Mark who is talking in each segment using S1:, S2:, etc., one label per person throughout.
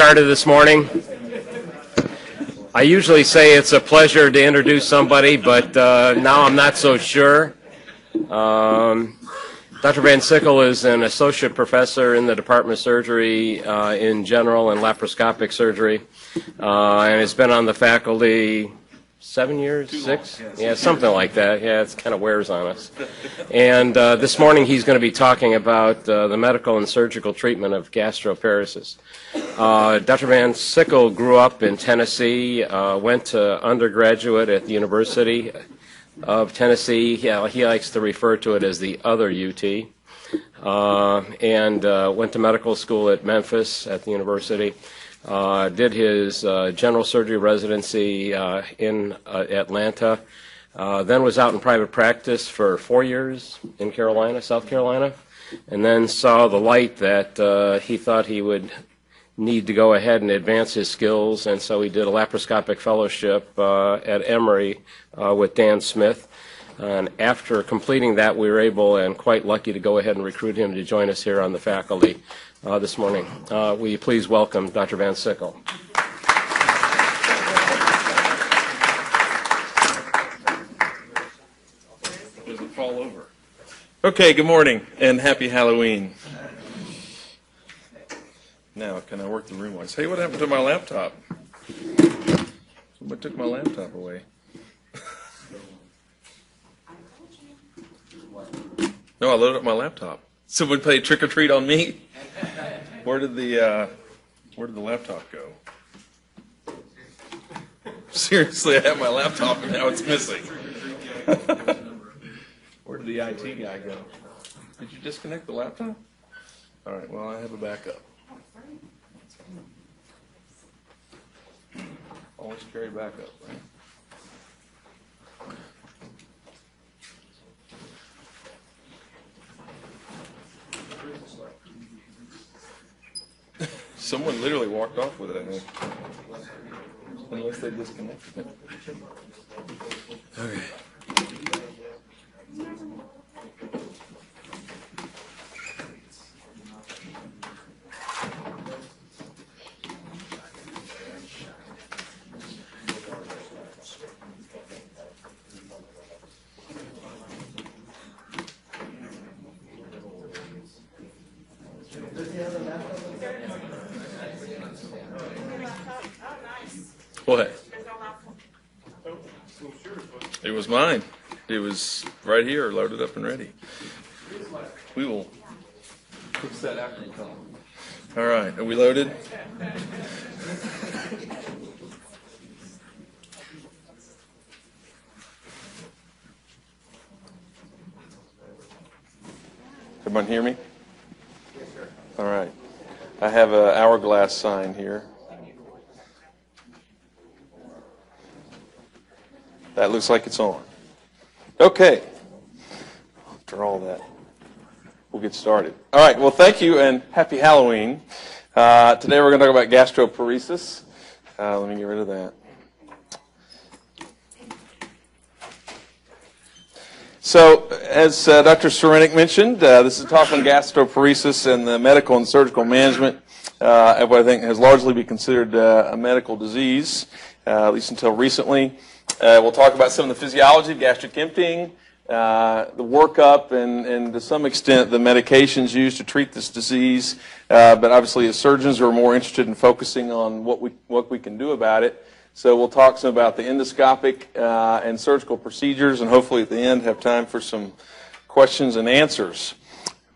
S1: started this morning. I usually say it's a pleasure to introduce somebody, but uh, now I'm not so sure. Um, Dr. Van Sickle is an associate professor in the Department of Surgery uh, in general and laparoscopic surgery, uh, and has been on the faculty seven years, six, yeah, something like that. Yeah, it kind of wears on us. And uh, this morning he's going to be talking about uh, the medical and surgical treatment of gastroparesis. Uh, Dr. Van Sickle grew up in Tennessee, uh, went to undergraduate at the University of Tennessee. Yeah, he likes to refer to it as the other UT. Uh, and uh, went to medical school at Memphis at the university. Uh, did his uh, general surgery residency uh, in uh, Atlanta. Uh, then was out in private practice for four years in Carolina, South Carolina, and then saw the light that uh, he thought he would need to go ahead and advance his skills, and so he did a laparoscopic fellowship at Emory with Dan Smith. And after completing that, we were able and quite lucky to go ahead and recruit him to join us here on the faculty uh, this morning. Uh, will you please welcome Dr. Van Sickle?
S2: Doesn't fall over. Okay, good morning and happy Halloween. Now, can I work the room once? Hey, what happened to my laptop? Somebody took my laptop away. No, I loaded up my laptop. Someone played trick or treat on me? Where did the, uh, where did the laptop go? Seriously, I have my laptop and now it's missing. Where did the IT guy go? Did you disconnect the laptop? All right, well, I have a backup. Always carry backup, right? Someone literally walked off with it, I think. Unless they disconnected it. Okay. What? It was mine. It was right here, loaded up and ready. We will fix that after you come. All right, are we loaded? Everyone hear me? All right. I have an hourglass sign here. That looks like it's on. Okay. After all that, we'll get started. All right. Well, thank you and happy Halloween. Uh, today we're going to talk about gastroparesis. Uh, let me get rid of that. So, as uh, Dr. Serenik mentioned, uh, this is a talk on gastroparesis and the medical and surgical management uh, of what I think has largely been considered uh, a medical disease, uh, at least until recently. Uh, we'll talk about some of the physiology of gastric emptying, uh, the workup, and, and to some extent the medications used to treat this disease. Uh, but obviously, as surgeons, we're more interested in focusing on what we, what we can do about it. So we'll talk some about the endoscopic uh, and surgical procedures, and hopefully at the end have time for some questions and answers.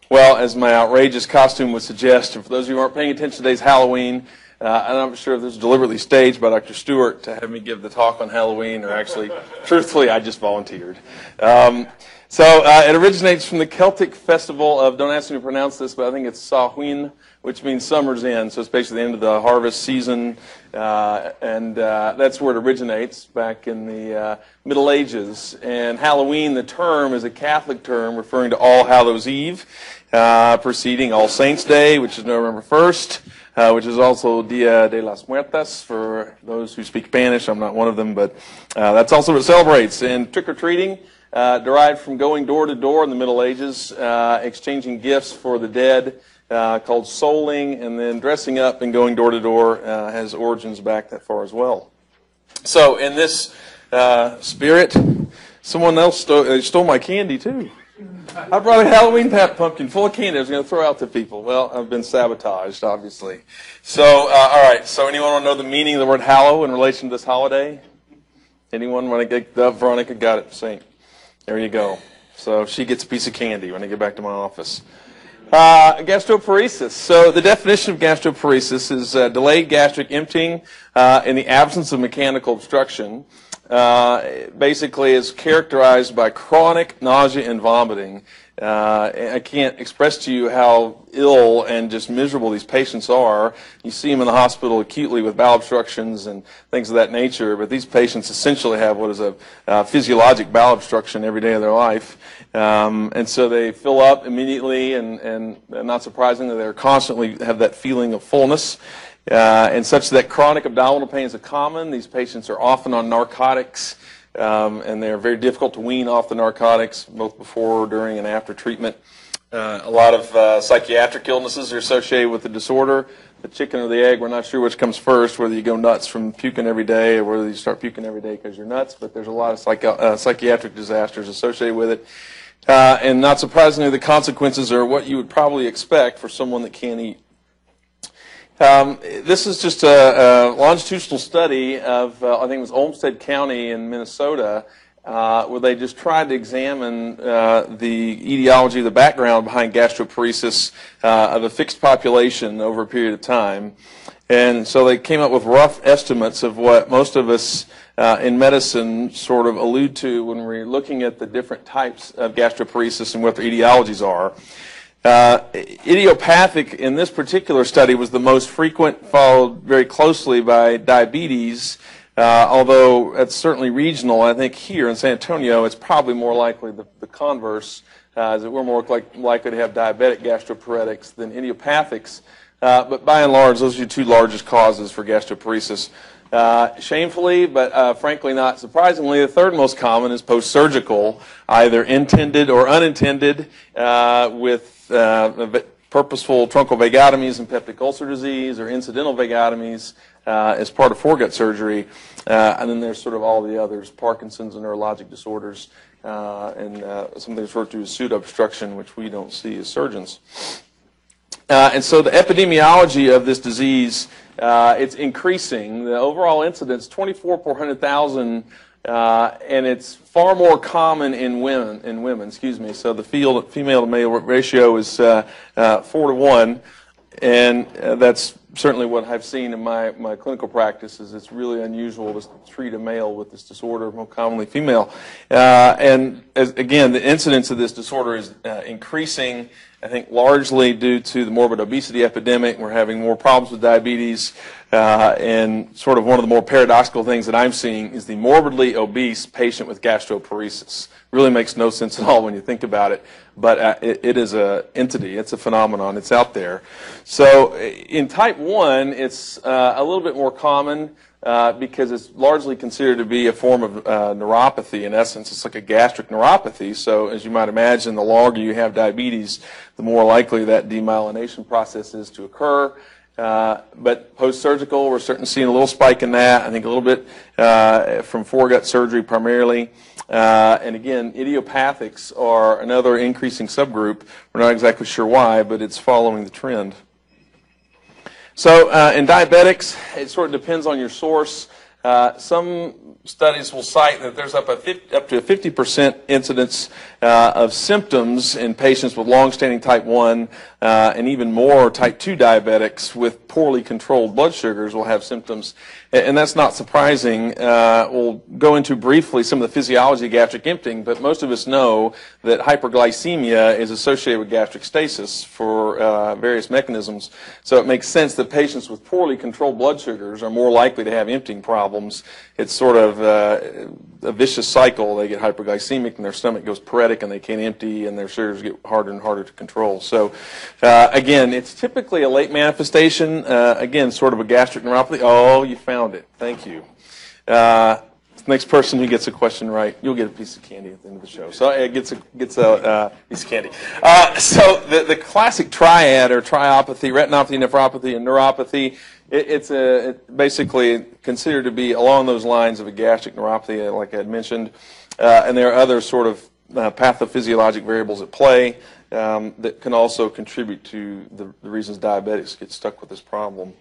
S2: Well, as my outrageous costume would suggest, and for those of you who aren't paying attention, today's Halloween. Uh, and I'm not sure if this was deliberately staged by Dr. Stewart to have me give the talk on Halloween, or actually, truthfully, I just volunteered. Um, so uh, it originates from the Celtic festival of, don't ask me to pronounce this, but I think it's Samhain, which means summer's end. So it's basically the end of the harvest season, uh, and uh, that's where it originates back in the uh, Middle Ages. And Halloween, the term, is a Catholic term referring to All Hallows Eve, uh, preceding All Saints Day, which is November 1st. Uh, which is also Dia de las Muertas for those who speak Spanish. I'm not one of them, but uh, that's also what it celebrates. And trick or treating, uh, derived from going door to door in the Middle Ages, uh, exchanging gifts for the dead uh, called souling, and then dressing up and going door to door has origins back that far as well. So, in this spirit, someone else stole my candy too. I brought a Halloween pumpkin full of candy I was going to throw out to people. Well, I've been sabotaged, obviously. So, uh, all right. So, anyone want to know the meaning of the word hallow in relation to this holiday? Anyone want to get that? Veronica got it. Saint. There you go. So she gets a piece of candy when I get back to my office. Uh, gastroparesis. So the definition of gastroparesis is uh, delayed gastric emptying uh, in the absence of mechanical obstruction. Uh, basically, is characterized by chronic nausea and vomiting. Uh, I can't express to you how ill and just miserable these patients are. You see them in the hospital acutely with bowel obstructions and things of that nature, but these patients essentially have what is a uh, physiologic bowel obstruction every day of their life. Um, and so they fill up immediately, and, and not surprisingly, they're constantly have that feeling of fullness. Uh, and such that chronic abdominal pains are common. These patients are often on narcotics. Um, and they're very difficult to wean off the narcotics, both before, during, and after treatment. Uh, a lot of uh, psychiatric illnesses are associated with the disorder. The chicken or the egg, we're not sure which comes first, whether you go nuts from puking every day or whether you start puking every day because you're nuts, but there's a lot of psych- uh, psychiatric disasters associated with it. Uh, and not surprisingly, the consequences are what you would probably expect for someone that can't eat. Um, this is just a, a longitudinal study of, uh, I think it was Olmsted County in Minnesota, uh, where they just tried to examine uh, the etiology, the background behind gastroparesis uh, of a fixed population over a period of time. And so they came up with rough estimates of what most of us uh, in medicine sort of allude to when we're looking at the different types of gastroparesis and what their etiologies are. Uh, idiopathic in this particular study was the most frequent, followed very closely by diabetes. Uh, although it's certainly regional, I think here in San Antonio, it's probably more likely the, the converse, uh, as we're more like, likely to have diabetic gastroparetics than idiopathics. Uh, but by and large, those are the two largest causes for gastroparesis. Uh, shamefully, but uh, frankly not surprisingly, the third most common is post-surgical, either intended or unintended, uh, with uh, purposeful truncal vagotomies and peptic ulcer disease or incidental vagotomies uh, as part of foregut surgery. And then there's sort of all the others, Parkinson's and neurologic disorders, and something referred to as pseudo-obstruction, which we don't see as surgeons. And so the epidemiology of this disease, it's increasing. The overall incidence, 24 per 100,000 uh, and it's far more common in women. In women, excuse me. So the field, female to male ratio is uh, uh, four to one, and uh, that's certainly what I've seen in my, my clinical practice. Is it's really unusual to treat a male with this disorder, more commonly female. Uh, and as, again, the incidence of this disorder is uh, increasing. I think largely due to the morbid obesity epidemic. We're having more problems with diabetes. Uh, and sort of one of the more paradoxical things that I'm seeing is the morbidly obese patient with gastroparesis. Really makes no sense at all when you think about it, but uh, it, it is an entity. It's a phenomenon. It's out there. So in type 1, it's uh, a little bit more common. Uh, because it's largely considered to be a form of uh, neuropathy. In essence, it's like a gastric neuropathy. So, as you might imagine, the longer you have diabetes, the more likely that demyelination process is to occur. Uh, but post-surgical, we're certainly seeing a little spike in that. I think a little bit uh, from foregut surgery primarily. Uh, and again, idiopathics are another increasing subgroup. We're not exactly sure why, but it's following the trend. So uh, in diabetics, it sort of depends on your source. Uh, some studies will cite that there's up, 50, up to a 50% incidence uh, of symptoms in patients with long-standing type 1 uh, and even more type 2 diabetics with poorly controlled blood sugars will have symptoms. And that's not surprising. Uh, we'll go into briefly some of the physiology of gastric emptying, but most of us know that hyperglycemia is associated with gastric stasis for uh, various mechanisms. So it makes sense that patients with poorly controlled blood sugars are more likely to have emptying problems. It's sort of uh, a vicious cycle. They get hyperglycemic and their stomach goes paretic and they can't empty and their sugars get harder and harder to control. So uh, again, it's typically a late manifestation. Uh, again, sort of a gastric neuropathy. Oh, you found it. Thank you. Uh, next person who gets a question right, you'll get a piece of candy at the end of the show. So it gets a gets a uh, piece of candy. Uh, so the the classic triad or triopathy, retinopathy, nephropathy, and neuropathy. It, it's a it basically considered to be along those lines of a gastric neuropathy, uh, like I had mentioned, uh, and there are other sort of uh, pathophysiologic variables at play um, that can also contribute to the, the reasons diabetics get stuck with this problem.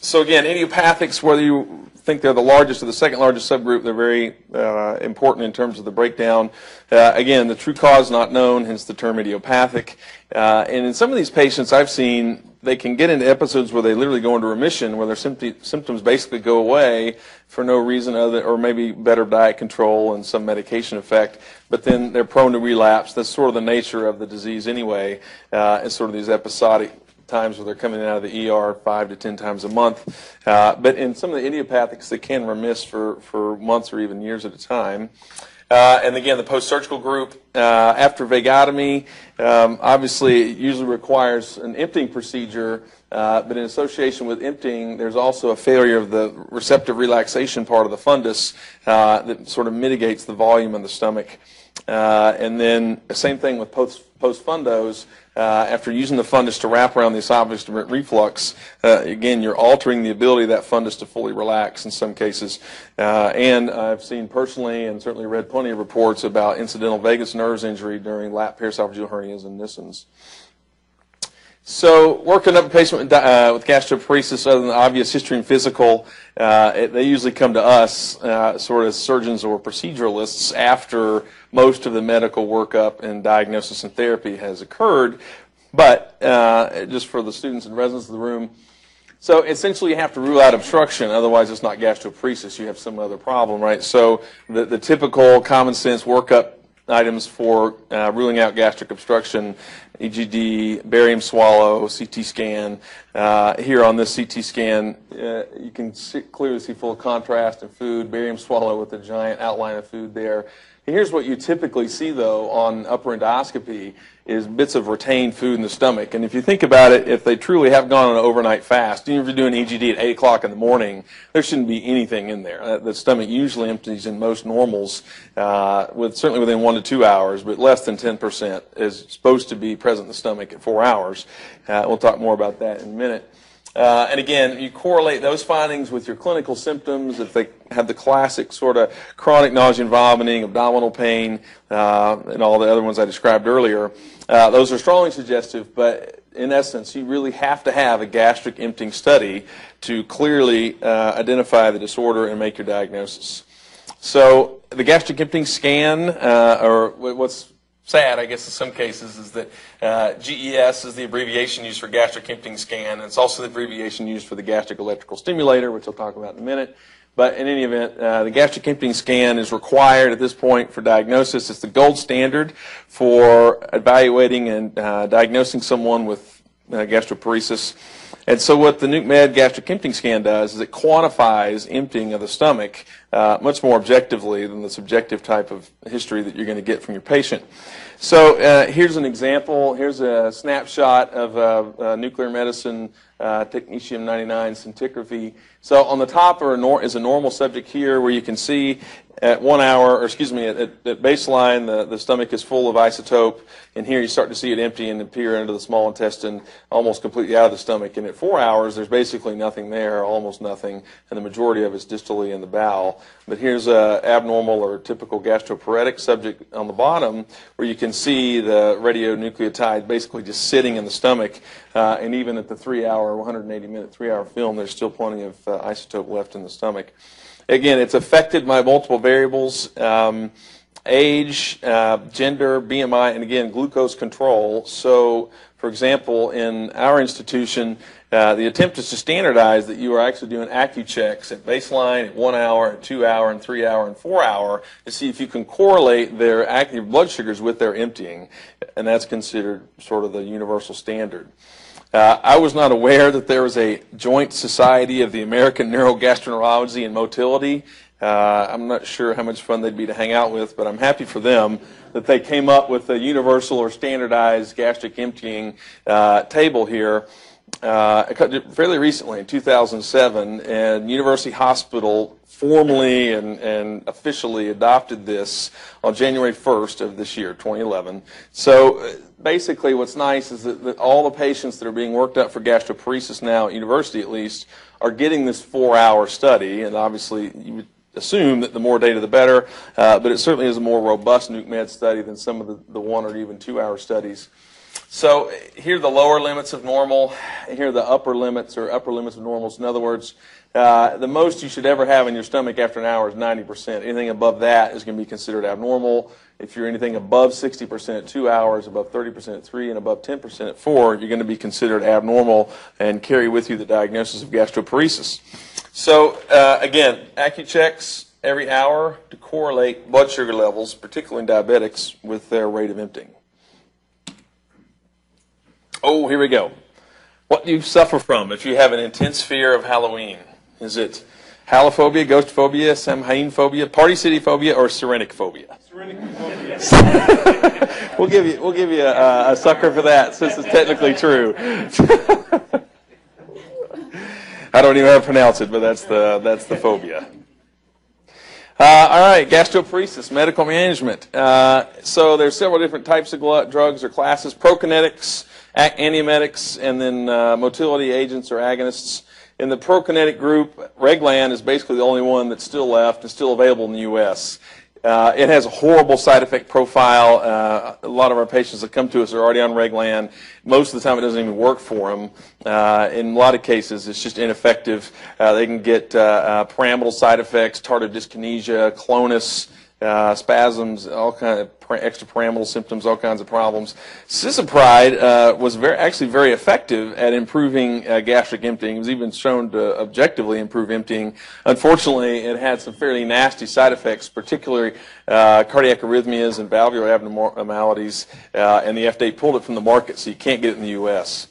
S2: So again, idiopathics, whether you think they're the largest or the second largest subgroup, they're very uh, important in terms of the breakdown. Uh, again, the true cause not known, hence the term idiopathic. Uh, and in some of these patients I've seen, they can get into episodes where they literally go into remission, where their symptoms basically go away for no reason other, or maybe better diet control and some medication effect, but then they're prone to relapse. That's sort of the nature of the disease anyway. Uh, it's sort of these episodic times where they're coming out of the ER five to ten times a month. Uh, but in some of the idiopathics, they can remiss for, for months or even years at a time. Uh, and again, the post-surgical group, uh, after vagotomy, um, obviously it usually requires an emptying procedure, uh, but in association with emptying, there's also a failure of the receptive relaxation part of the fundus uh, that sort of mitigates the volume in the stomach. Uh, and then same thing with post, post-fundos, uh, after using the fundus to wrap around the esophagus to prevent reflux, uh, again, you're altering the ability of that fundus to fully relax in some cases. Uh, and I've seen personally and certainly read plenty of reports about incidental vagus nerve injury during lap paraesophageal hernias and Nissens. So working up a patient with, uh, with gastroparesis, other than the obvious history and physical, uh, it, they usually come to us, uh, sort of surgeons or proceduralists, after most of the medical workup and diagnosis and therapy has occurred. But uh, just for the students and residents of the room, so essentially you have to rule out obstruction, otherwise it's not gastroparesis. You have some other problem, right? So the, the typical common sense workup items for uh, ruling out gastric obstruction, EGD, barium swallow, CT scan. Uh, here on this CT scan, uh, you can see, clearly see full contrast in food, barium swallow with a giant outline of food there. Here's what you typically see, though, on upper endoscopy is bits of retained food in the stomach. And if you think about it, if they truly have gone on an overnight fast, even if you're doing EGD at 8 o'clock in the morning, there shouldn't be anything in there. Uh, the stomach usually empties in most normals, uh, with certainly within one to two hours, but less than 10% is supposed to be present in the stomach at four hours. Uh, we'll talk more about that in a minute. Uh, and again, you correlate those findings with your clinical symptoms. If they have the classic sort of chronic nausea and vomiting, abdominal pain, uh, and all the other ones I described earlier, uh, those are strongly suggestive. But in essence, you really have to have a gastric emptying study to clearly uh, identify the disorder and make your diagnosis. So the gastric emptying scan, uh, or what's sad, I guess, in some cases, is that uh, GES is the abbreviation used for gastric emptying scan. And it's also the abbreviation used for the gastric electrical stimulator, which I'll talk about in a minute. But in any event, uh, the gastric emptying scan is required at this point for diagnosis. It's the gold standard for evaluating and uh, diagnosing someone with uh, gastroparesis. And so what the NucMed gastric emptying scan does is it quantifies emptying of the stomach uh, much more objectively than the subjective type of history that you're going to get from your patient. So uh, here's an example. Here's a snapshot of uh, nuclear medicine uh, technetium-99 scintigraphy. So on the top is a normal subject here where you can see at one hour, or excuse me, at, at, baseline, the, the stomach is full of isotope, and here you start to see it empty and appear into the small intestine, almost completely out of the stomach. And at four hours, there's basically nothing there, almost nothing, and the majority of it's distally in the bowel. But here's a abnormal or typical gastroparetic subject on the bottom, where you can see the radionucleotide basically just sitting in the stomach, uh, and even at the three-hour, 180-minute, three-hour film, there's still plenty of uh, isotope left in the stomach. Again, it's affected by multiple variables. Um, age, uh, gender, BMI, and again, glucose control. So, for example, in our institution, uh, the attempt is to standardize that you are actually doing AccuChecks at baseline, at one hour, at two hour, and three hour, and four hour to see if you can correlate their active blood sugars with their emptying, and that's considered sort of the universal standard. Uh, I was not aware that there was a joint society of the American Neurogastroenterology and Motility. Uh, I'm not sure how much fun they'd be to hang out with, but I'm happy for them that they came up with a universal or standardized gastric emptying uh, table here. Uh, fairly recently in 2007, and University Hospital formally and, and officially adopted this on January 1st of this year, 2011. So uh, basically what's nice is that, that all the patients that are being worked up for gastroparesis now at university at least are getting this four-hour study, and obviously you would assume that the more data the better, uh, but it certainly is a more robust nuke med study than some of the, the one or even two-hour studies. So here are the lower limits of normal, here are the upper limits or upper limits of normals. In other words, uh, the most you should ever have in your stomach after an hour is 90%. Anything above that is going to be considered abnormal. If you're anything above 60% at two hours, above 30% at three, and above 10% at four, you're going to be considered abnormal and carry with you the diagnosis of gastroparesis. So uh, again, Accu-Checks every hour to correlate blood sugar levels, particularly in diabetics, with their rate of emptying. Oh, here we go. What do you suffer from if you have an intense fear of Halloween? Is it halophobia, ghost phobia, Samhain phobia, party city phobia, or Cyrenaic phobia? phobia. we'll give you we'll give you a, a sucker for that since it's technically true. I don't even know how to pronounce it, but that's the that's the phobia. Uh, all right, gastroparesis, medical management. Uh, so there's several different types of drugs or classes: prokinetics, antiemetics, and then uh, motility agents or agonists. In the prokinetic group, Reglan is basically the only one that's still left and still available in the U.S. Uh, it has a horrible side effect profile. Uh, a lot of our patients that come to us are already on Reglan. Most of the time, it doesn't even work for them. Uh, in a lot of cases, it's just ineffective. Uh, they can get uh, uh, pyramidal side effects, tardive dyskinesia, clonus, uh, spasms, all kind of extrapyramidal symptoms, all kinds of problems. Cisapride uh, was very, actually very effective at improving uh, gastric emptying. It was even shown to objectively improve emptying. Unfortunately, it had some fairly nasty side effects, particularly uh, cardiac arrhythmias and valvular abnormalities, uh, and the FDA pulled it from the market, so you can't get it in the U.S.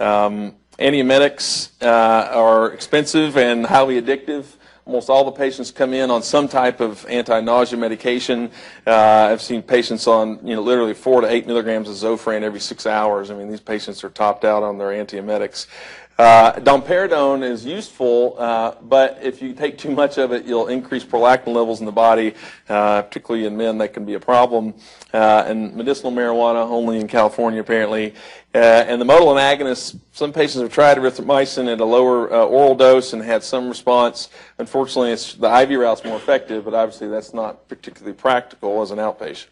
S2: Um, antiemetics uh, are expensive and highly addictive. Almost all the patients come in on some type of anti-nausea medication. Uh, I've seen patients on, you know, literally four to eight milligrams of Zofran every six hours. I mean, these patients are topped out on their antiemetics. Uh, domperidone is useful, uh, but if you take too much of it, you'll increase prolactin levels in the body, uh, particularly in men. That can be a problem. Uh, and medicinal marijuana, only in California apparently. Uh, and the motilin agonists, some patients have tried erythromycin at a lower uh, oral dose and had some response. Unfortunately, it's, the IV route's more effective, but obviously that's not particularly practical as an outpatient.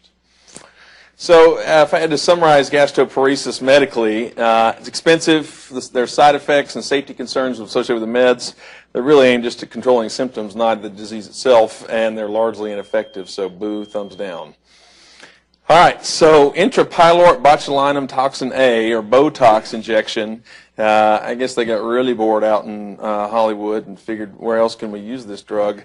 S2: So uh, if I had to summarize gastroparesis medically, uh, it's expensive. There are side effects and safety concerns associated with the meds. They're really aimed just at controlling symptoms, not the disease itself, and they're largely ineffective. So boo, thumbs down. All right, so intrapyloric botulinum toxin A, or Botox injection, uh, I guess they got really bored out in uh, Hollywood and figured, where else can we use this drug?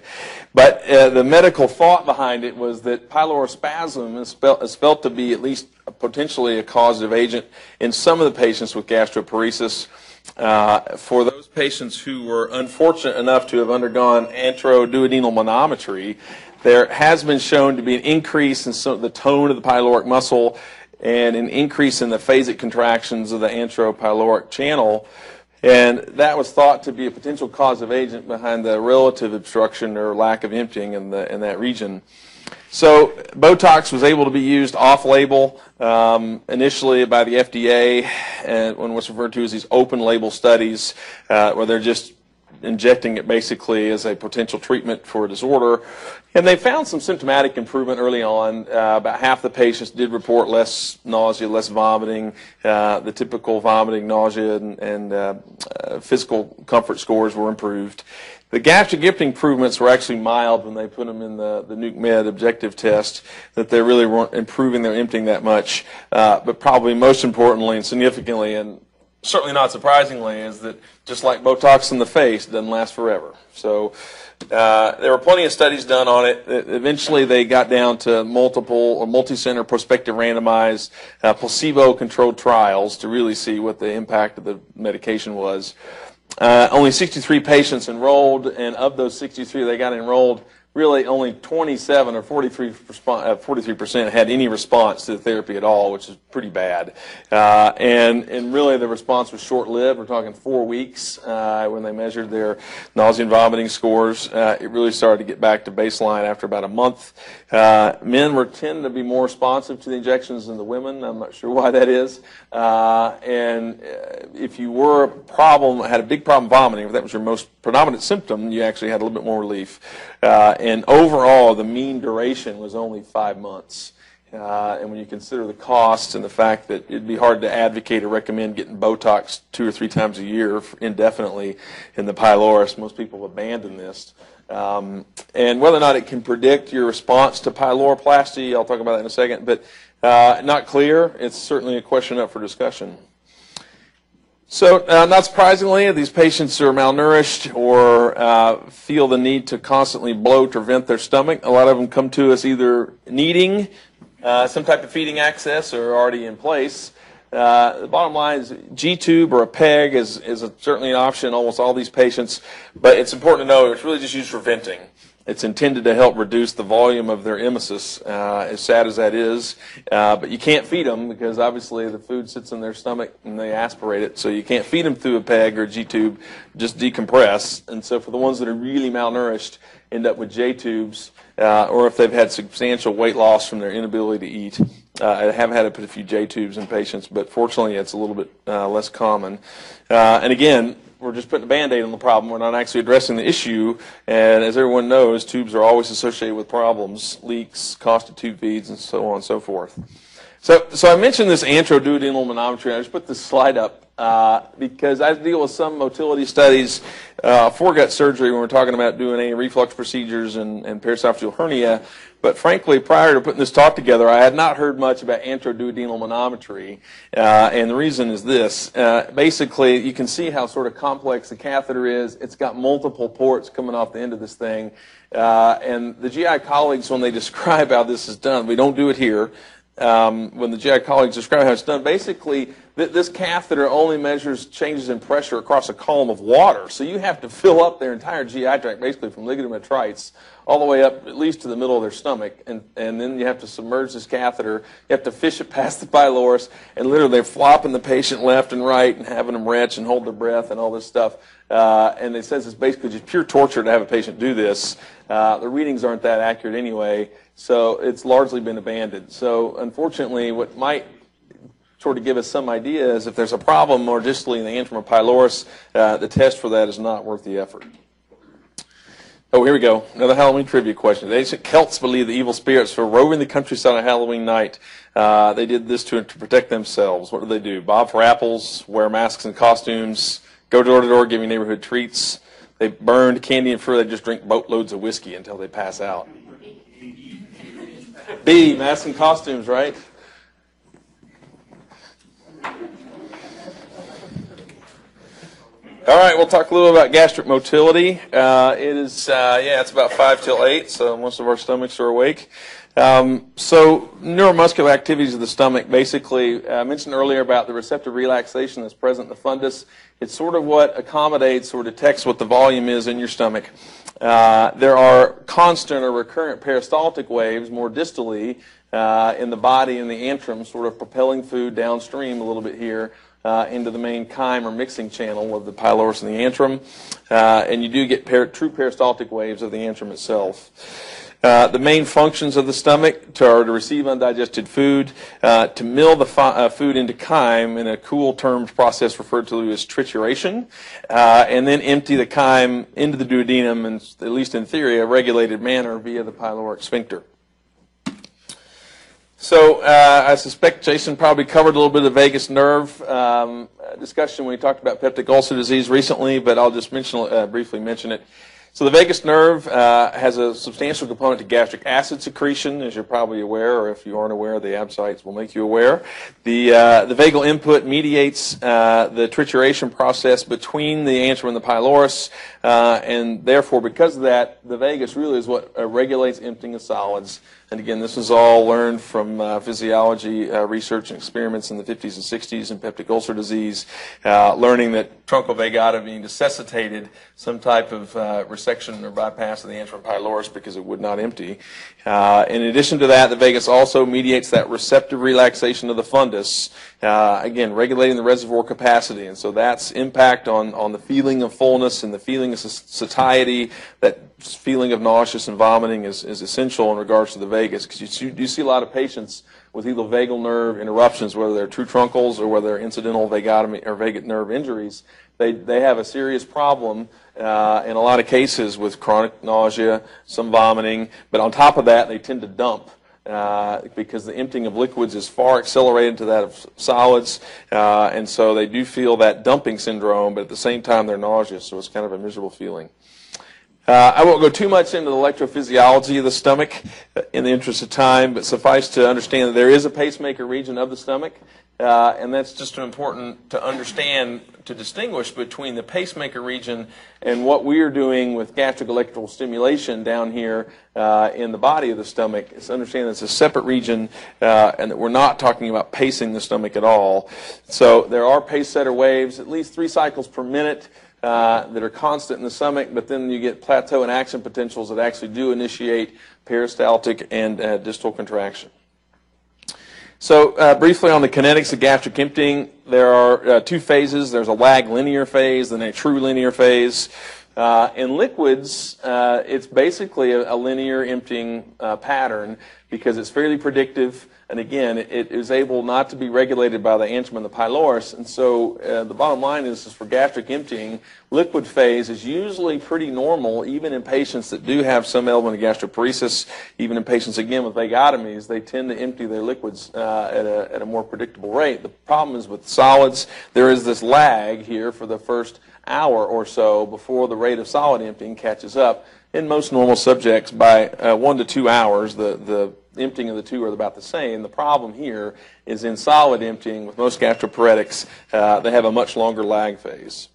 S2: But uh, the medical thought behind it was that pylorospasm is, is felt to be at least potentially a causative agent in some of the patients with gastroparesis. Uh, for those patients who were unfortunate enough to have undergone anteroduodenal manometry, there has been shown to be an increase in some, the tone of the pyloric muscle and an increase in the phasic contractions of the antropyloric channel. And that was thought to be a potential causative agent behind the relative obstruction or lack of emptying in, the, in that region. So Botox was able to be used off-label um, initially by the FDA, and when what's referred to as these open-label studies, uh, where they're just injecting it basically as a potential treatment for a disorder. And they found some symptomatic improvement early on. Uh, about half the patients did report less nausea, less vomiting, uh, the typical vomiting, nausea, and, and uh, uh physical comfort scores were improved. The gastric emptying improvements were actually mild when they put them in the, the Nuke Med objective test, that they really weren't improving their emptying that much. Uh, but probably most importantly and significantly, and certainly not surprisingly, is that just like Botox in the face, it doesn't last forever. So uh, there were plenty of studies done on it. Eventually, they got down to multiple or multi-center prospective randomized uh, placebo-controlled trials to really see what the impact of the medication was. Uh, only 63 patients enrolled, and of those 63 they got enrolled, really only 27 or 43 uh, percent had any response to the therapy at all, which is pretty bad. Uh, and and really the response was short-lived. We're talking four weeks uh, when they measured their nausea and vomiting scores. Uh, it really started to get back to baseline after about a month. Uh, men were tend to be more responsive to the injections than the women. I'm not sure why that is. Uh, and if you were a problem, had a big problem vomiting, if that was your most predominant symptom, you actually had a little bit more relief. Uh, and overall, the mean duration was only five months. Uh, and when you consider the cost and the fact that it'd be hard to advocate or recommend getting Botox two or three times a year indefinitely in the pylorus, most people have abandoned this. Um, and whether or not it can predict your response to pyloroplasty, I'll talk about that in a second, but uh, not clear. It's certainly a question up for discussion. So, uh, not surprisingly, these patients are malnourished or uh, feel the need to constantly bloat or vent their stomach. A lot of them come to us either needing uh, some type of feeding access are already in place. Uh, the bottom line is G-tube or a PEG is, is a, certainly an option in almost all these patients, but it's important to know it's really just used for venting. It's intended to help reduce the volume of their emesis, uh, as sad as that is. Uh, but you can't feed them because obviously the food sits in their stomach and they aspirate it. So you can't feed them through a PEG or a G-tube, just decompress. And so for the ones that are really malnourished, end up with J-tubes, uh, or if they've had substantial weight loss from their inability to eat. Uh, I have had to put a few J-tubes in patients, but fortunately it's a little bit uh, less common. Uh, and again, we're just putting a band-aid on the problem. We're not actually addressing the issue. And as everyone knows, tubes are always associated with problems, leaks, cost of tube feeds, and so on and so forth. So, so I mentioned this antroduodenal manometry. I just put this slide up uh, because I deal with some motility studies, uh, foregut surgery when we're talking about doing any reflux procedures and, and paraesophageal hernia. But frankly, prior to putting this talk together, I had not heard much about antroduodenal manometry. Uh, and the reason is this. Uh, basically, you can see how sort of complex the catheter is. It's got multiple ports coming off the end of this thing. Uh, and the GI colleagues, when they describe how this is done, we don't do it here. Um, when the GI colleagues describe how it's done, basically, th this catheter only measures changes in pressure across a column of water. So you have to fill up their entire GI tract, basically from ligodermal all the way up at least to the middle of their stomach. And, and then you have to submerge this catheter. You have to fish it past the pylorus. And literally they're flopping the patient left and right and having them retch and hold their breath and all this stuff. Uh, and it says it's basically just pure torture to have a patient do this. Uh, the readings aren't that accurate anyway. So it's largely been abandoned. So unfortunately, what might sort of give us some idea is if there's a problem more distally in the antrum or pylorus, uh, the test for that is not worth the effort. Oh, here we go. Another Halloween trivia question. The ancient Celts believed the evil spirits were roving the countryside on Halloween night. Uh, they did this to, to protect themselves. What did they do? Bob for apples, wear masks and costumes, go door to door giving neighborhood treats. They burned candy and fruit. They just drink boatloads of whiskey until they pass out. B, masks and costumes, right? All right, we'll talk a little about gastric motility. Uh, it is, uh, yeah, it's about 5 till 8, so most of our stomachs are awake. Um, so neuromuscular activities of the stomach, basically, uh, I mentioned earlier about the receptive relaxation that's present in the fundus. It's sort of what accommodates or detects what the volume is in your stomach. Uh, there are constant or recurrent peristaltic waves more distally uh, in the body in the antrum, sort of propelling food downstream a little bit here uh, into the main chyme or mixing channel of the pylorus and the antrum. Uh, and you do get per true peristaltic waves of the antrum itself. Uh, the main functions of the stomach to, are to receive undigested food, uh, to mill the uh, food into chyme in a cool termed process referred to as trituration, uh, and then empty the chyme into the duodenum in, at least in theory, a regulated manner via the pyloric sphincter. So uh, I suspect Jason probably covered a little bit of the vagus nerve um, discussion when we talked about peptic ulcer disease recently, but I'll just mention, uh, briefly mention it. So the vagus nerve uh, has a substantial component to gastric acid secretion, as you're probably aware, or if you aren't aware, the ABSITEs will make you aware. The, uh, the vagal input mediates uh, the trituration process between the antrum and the pylorus, uh, and therefore, because of that, the vagus really is what regulates emptying of solids And again, this was all learned from uh, physiology uh, research and experiments in the 50s and 60s in peptic ulcer disease, uh, learning that truncal vagotomy necessitated some type of uh, resection or bypass of the antrum pylorus because it would not empty. Uh, in addition to that, the vagus also mediates that receptive relaxation of the fundus, uh, again, regulating the reservoir capacity. And so that's impact on, on the feeling of fullness and the feeling of satiety, that feeling of nauseous and vomiting is, is essential in regards to the vagus because you, you see a lot of patients with either vagal nerve interruptions, whether they're true truncals or whether they're incidental vagotomy or vagus nerve injuries. They, they have a serious problem uh, in a lot of cases with chronic nausea, some vomiting, but on top of that, they tend to dump. Uh, because the emptying of liquids is far accelerated to that of solids, uh, and so they do feel that dumping syndrome, but at the same time they're nauseous, so it's kind of a miserable feeling. Uh, I won't go too much into the electrophysiology of the stomach uh, in the interest of time, but suffice to understand that there is a pacemaker region of the stomach, uh, and that's just important to understand to distinguish between the pacemaker region and what we are doing with gastric electrical stimulation down here uh, in the body of the stomach. It's understand that it's a separate region uh, and that we're not talking about pacing the stomach at all. So there are pace setter waves, at least three cycles per minute. Uh, that are constant in the stomach, but then you get plateau and action potentials that actually do initiate peristaltic and uh, distal contraction. So uh, briefly on the kinetics of gastric emptying, there are uh, two phases. There's a lag linear phase then a true linear phase. Uh, in liquids, uh, it's basically a, a linear emptying pattern because it's fairly predictive and again, it is able not to be regulated by the antrum and the pylorus. And so uh, the bottom line is, is for gastric emptying, liquid phase is usually pretty normal, even in patients that do have some element of gastroparesis. Even in patients, again, with vagotomies, they tend to empty their liquids uh, at, a, at a more predictable rate. The problem is with solids, there is this lag here for the first hour or so before the rate of solid emptying catches up. In most normal subjects, by uh, one to two hours, the, the emptying of the two are about the same. The problem here is in solid emptying with most gastroparetics, uh, they have a much longer lag phase.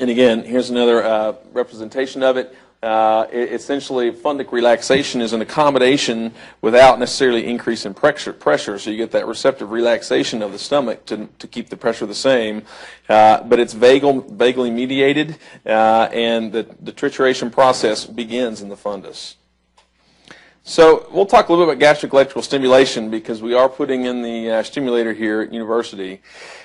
S2: And again, here's another uh, representation of it. Uh, essentially, fundic relaxation is an accommodation without necessarily increase in pressure, pressure. So you get that receptive relaxation of the stomach to, to keep the pressure the same. Uh, but it's vagal, vagally mediated, uh, and the, the trituration process begins in the fundus. So we'll talk a little bit about gastric electrical stimulation because we are putting in the uh, stimulator here at university.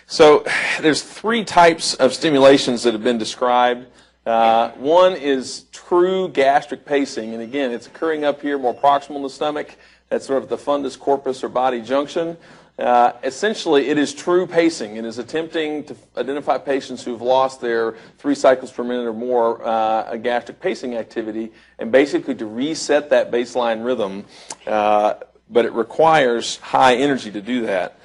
S2: So there's three types of stimulations that have been described. Uh, one is true gastric pacing, and again, it's occurring up here more proximal in the stomach. That's sort of the fundus corpus or body junction. Uh, essentially, it is true pacing. It is attempting to identify patients who've lost their three cycles per minute or more uh, gastric pacing activity, and basically to reset that baseline rhythm. Uh, but it requires high energy to do that.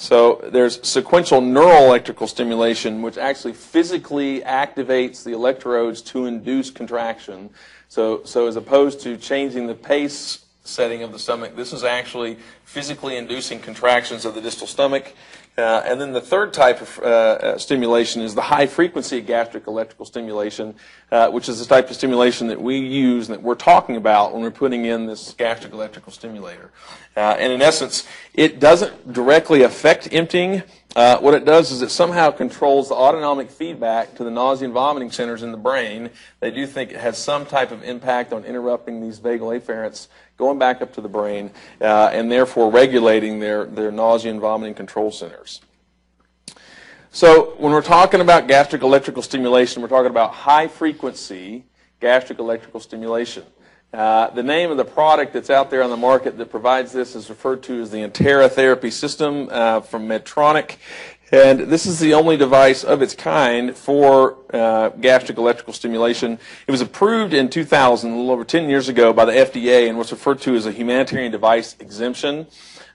S2: So there's sequential neural electrical stimulation, which actually physically activates the electrodes to induce contraction. So, so as opposed to changing the pace setting of the stomach. This is actually physically inducing contractions of the distal stomach. Uh, and then the third type of uh, uh, stimulation is the high frequency gastric electrical stimulation, uh, which is the type of stimulation that we use and that we're talking about when we're putting in this gastric electrical stimulator. Uh, and in essence, it doesn't directly affect emptying. Uh, what it does is it somehow controls the autonomic feedback to the nausea and vomiting centers in the brain. They do think it has some type of impact on interrupting these vagal afferents going back up to the brain, uh, and therefore regulating their, their nausea and vomiting control centers. So when we're talking about gastric electrical stimulation, we're talking about high frequency gastric electrical stimulation. Uh, the name of the product that's out there on the market that provides this is referred to as the Enterra therapy system uh, from Medtronic. And this is the only device of its kind for uh, gastric electrical stimulation. It was approved in 2000, a little over 10 years ago, by the FDA and what's referred to as a humanitarian device exemption,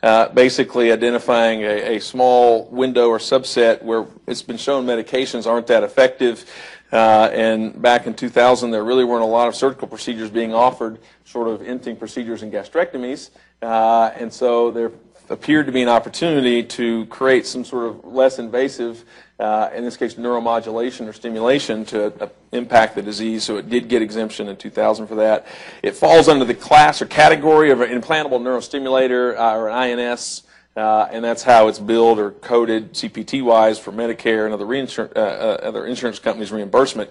S2: uh, basically identifying a, a, small window or subset where it's been shown medications aren't that effective. Uh, and back in 2000, there really weren't a lot of surgical procedures being offered, sort of emptying procedures and gastrectomies. Uh, and so there appeared to be an opportunity to create some sort of less invasive uh, in this case, neuromodulation or stimulation to uh, impact the disease. So it did get exemption in 2000 for that. It falls under the class or category of an implantable neurostimulator uh, or an INS. Uh, and that's how it's billed or coded CPT-wise for Medicare and other, reinsur- uh, uh, other insurance companies' reimbursement.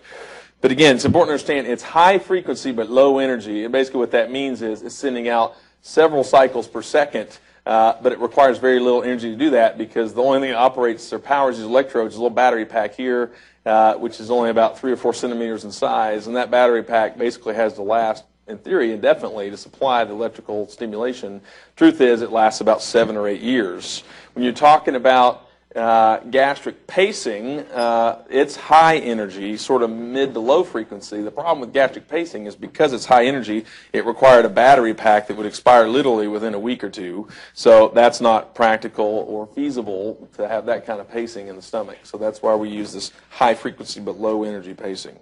S2: But again, it's important to understand it's high frequency but low energy. And basically what that means is it's sending out several cycles per second, uh, but it requires very little energy to do that because the only thing that operates or powers these electrodes is a little battery pack here, uh, which is only about three or four centimeters in size. And that battery pack basically has to last in theory, indefinitely to supply the electrical stimulation. Truth is, it lasts about seven or eight years. When you're talking about uh, gastric pacing, uh, it's high energy, sort of mid to low frequency. The problem with gastric pacing is because it's high energy, it required a battery pack that would expire literally within a week or two. So that's not practical or feasible to have that kind of pacing in the stomach. So that's why we use this high frequency but low energy pacing.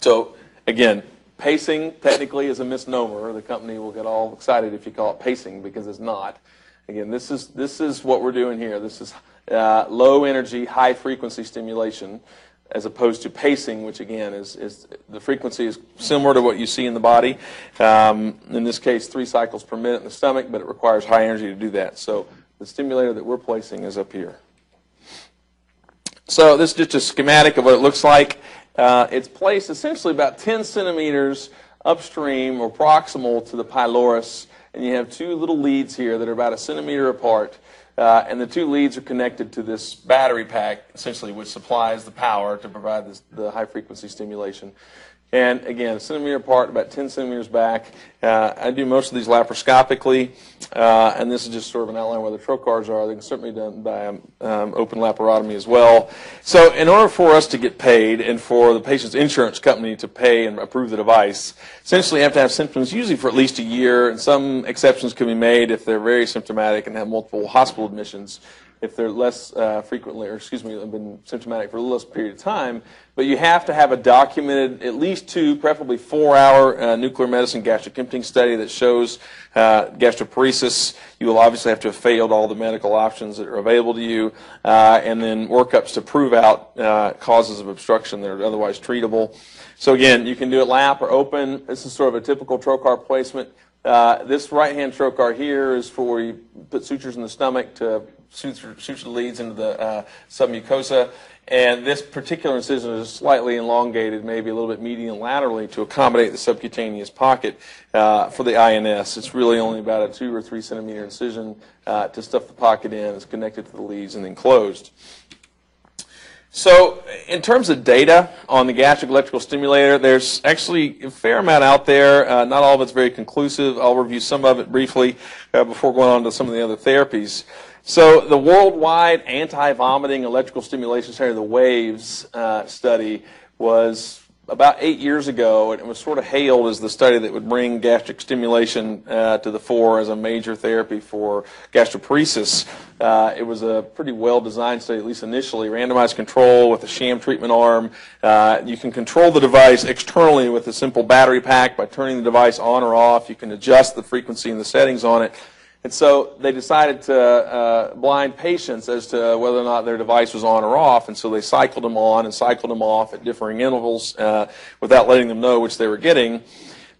S2: So again, Pacing technically is a misnomer. The company will get all excited if you call it pacing because it's not. Again, this is this is what we're doing here. This is uh, low energy, high frequency stimulation, as opposed to pacing, which again is is the frequency is similar to what you see in the body. Um, in this case, three cycles per minute in the stomach, but it requires high energy to do that. So the stimulator that we're placing is up here. So this is just a schematic of what it looks like. Uh, it's placed essentially about 10 centimeters upstream or proximal to the pylorus, and you have two little leads here that are about a centimeter apart. Uh, and the two leads are connected to this battery pack, essentially, which supplies the power to provide this, the high frequency stimulation. And again, a centimeter apart, about 10 centimeters back. Uh, I do most of these laparoscopically, uh, and this is just sort of an outline where the trocars are. They can certainly be done by um, um, open laparotomy as well. So in order for us to get paid and for the patient's insurance company to pay and approve the device, essentially you have to have symptoms usually for at least a year, and some exceptions can be made if they're very symptomatic and have multiple hospital admissions if they're less uh, frequently, or excuse me, have been symptomatic for a less period of time. But you have to have a documented, at least two, preferably four-hour uh, nuclear medicine gastric emptying study that shows uh, gastroparesis. You will obviously have to have failed all the medical options that are available to you, uh, and then workups to prove out uh, causes of obstruction that are otherwise treatable. So again, you can do it lap or open. This is sort of a typical trocar placement. Uh, this right-hand trocar here is for you put sutures in the stomach to suture, suture leads into the uh, submucosa. And this particular incision is slightly elongated, maybe a little bit median laterally to accommodate the subcutaneous pocket uh, for the INS. It's really only about a two or three centimeter incision uh, to stuff the pocket in. It's connected to the leads and then closed. So, in terms of data on the gastric electrical stimulator, there's actually a fair amount out there. Uh, not all of it's very conclusive. I'll review some of it briefly uh, before going on to some of the other therapies. So the worldwide anti-vomiting electrical stimulation center, the WAVES uh, study, was about eight years ago, and it was sort of hailed as the study that would bring gastric stimulation uh, to the fore as a major therapy for gastroparesis. Uh, it was a pretty well-designed study, at least initially, randomized control with a sham treatment arm. Uh, you can control the device externally with a simple battery pack by turning the device on or off. You can adjust the frequency and the settings on it. And so they decided to uh, blind patients as to whether or not their device was on or off. And so they cycled them on and cycled them off at differing intervals uh, without letting them know which they were getting.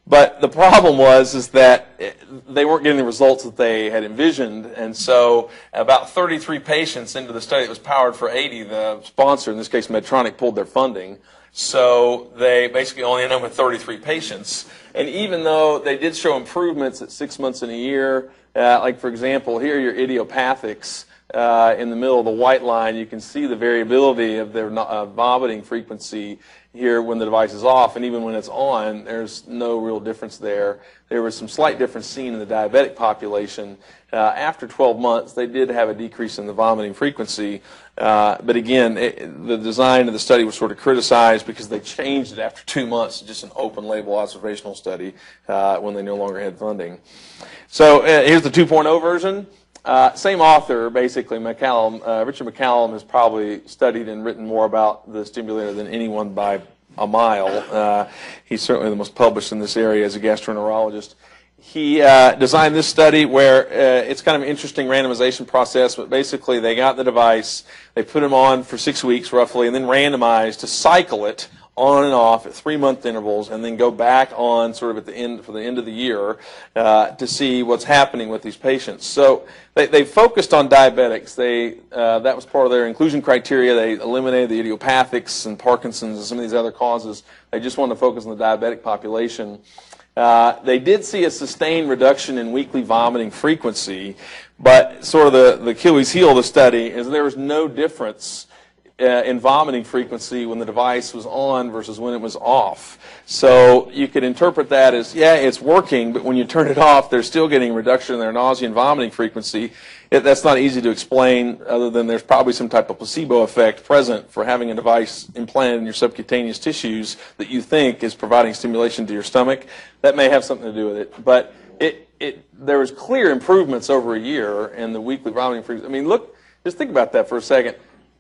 S2: But the problem was is that they weren't getting the results that they had envisioned, and so about 33 patients into the study that was powered for 80, the sponsor, in this case Medtronic, pulled their funding. So they basically only ended up with 33 patients. And even though they did show improvements at six months and a year, uh, like for example, here your idiopathics uh, in the middle of the white line, you can see the variability of their uh, vomiting frequency here when the device is off, and even when it's on, there's no real difference there. There was some slight difference seen in the diabetic population. Uh, after 12 months, they did have a decrease in the vomiting frequency, uh, but again, it, the design of the study was sort of criticized because they changed it after two months to just an open label observational study uh, when they no longer had funding. So uh, here's the 2.0 version. Uh, same author, basically, McCallum. Uh, Richard McCallum has probably studied and written more about the stimulator than anyone by a mile. He's certainly the most published in this area as a gastroenterologist. He uh, designed this study where uh, it's kind of an interesting randomization process, but basically they got the device, they put him on for six weeks roughly, and then randomized to cycle it on and off at three month intervals and then go back on sort of at the end for the end of the year uh, to see what's happening with these patients. So they, they focused on diabetics. They uh, that was part of their inclusion criteria. They eliminated the idiopathics and Parkinson's and some of these other causes. They just wanted to focus on the diabetic population. Uh, they did see a sustained reduction in weekly vomiting frequency, but sort of the, the Achilles heel of the study is there was no difference Uh, in vomiting frequency when the device was on versus when it was off. So you could interpret that as, yeah, it's working, but when you turn it off, they're still getting a reduction in their nausea and vomiting frequency. It, that's not easy to explain other than there's probably some type of placebo effect present for having a device implanted in your subcutaneous tissues that you think is providing stimulation to your stomach. That may have something to do with it. But it, it, there was clear improvements over a year in the weekly vomiting frequency. I mean, look, just think about that for a second.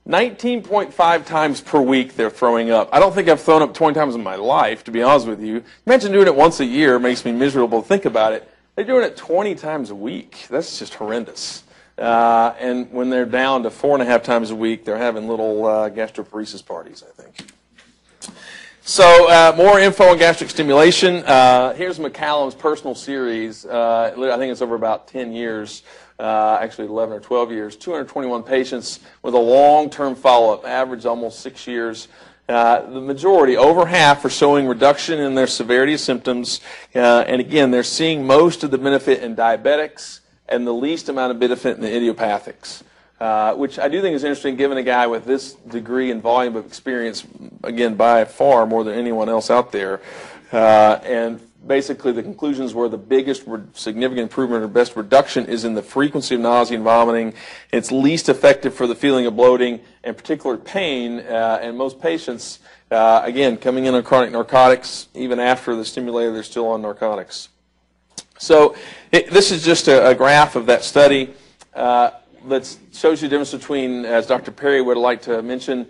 S2: 19.5 times per week they're throwing up. I don't think I've thrown up 20 times in my life, to be honest with you. Imagine doing it once a year makes me miserable to think about it. They're doing it 20 times a week. That's just horrendous. Uh, and when they're down to four and a half times a week, they're having little uh, gastroparesis parties, I think. So uh, more info on gastric stimulation. Uh, here's McCallum's personal series. Uh, I think it's over about 10 years uh, actually 11 or 12 years, 221 patients with a long-term follow-up, average almost six years. Uh, the majority, over half, are showing reduction in their severity of symptoms. Uh, and again, they're seeing most of the benefit in diabetics and the least amount of benefit in the idiopathics. Uh, which I do think is interesting given a guy with this degree and volume of experience, again, by far more than anyone else out there. Uh, and basically the conclusions were the biggest significant improvement or best reduction is in the frequency of nausea and vomiting. It's least effective for the feeling of bloating and particular pain. Uh, and most patients, uh, again, coming in on chronic narcotics, even after the stimulator, they're still on narcotics. So it, this is just a, a, graph of that study uh, that shows you the difference between, as Dr. Perry would like to mention,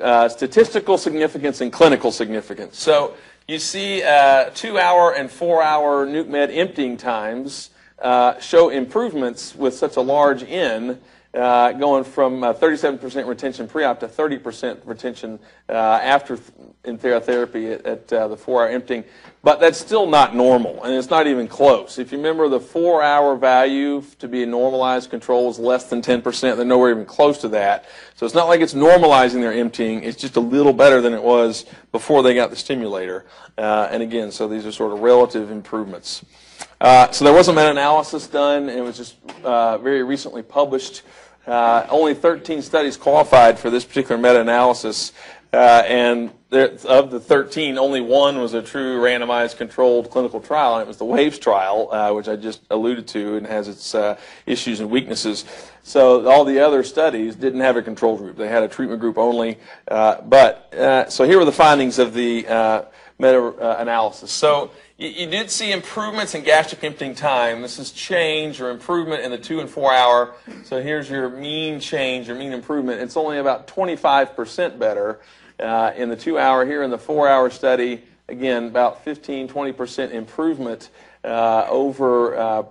S2: uh, statistical significance and clinical significance. So you see uh, two hour and four hour nuke med emptying times uh, show improvements with such a large N, uh, going from 37% uh, retention pre-op to 30% retention uh, after in therapy at, at uh, the four-hour emptying. But that's still not normal, and it's not even close. If you remember, the four-hour value to be a normalized control is less than 10%. They're nowhere even close to that. So it's not like it's normalizing their emptying. It's just a little better than it was before they got the stimulator. Uh, and again, so these are sort of relative improvements. Uh, so there was a meta-analysis done. It was just uh, very recently published. Uh, only 13 studies qualified for this particular meta-analysis. Uh, and there, of the 13, only one was a true randomized controlled clinical trial, and it was the WAVES trial, uh, which I just alluded to and has its issues and weaknesses. So all the other studies didn't have a control group. They had a treatment group only. But so here were the findings of the meta-analysis. So you, you, did see improvements in gastric emptying time. This is change or improvement in the two and four hour. So here's your mean change or mean improvement. It's only about 25% better uh, in the two hour, here in the four hour study, again, about 15, 20% improvement uh, over uh,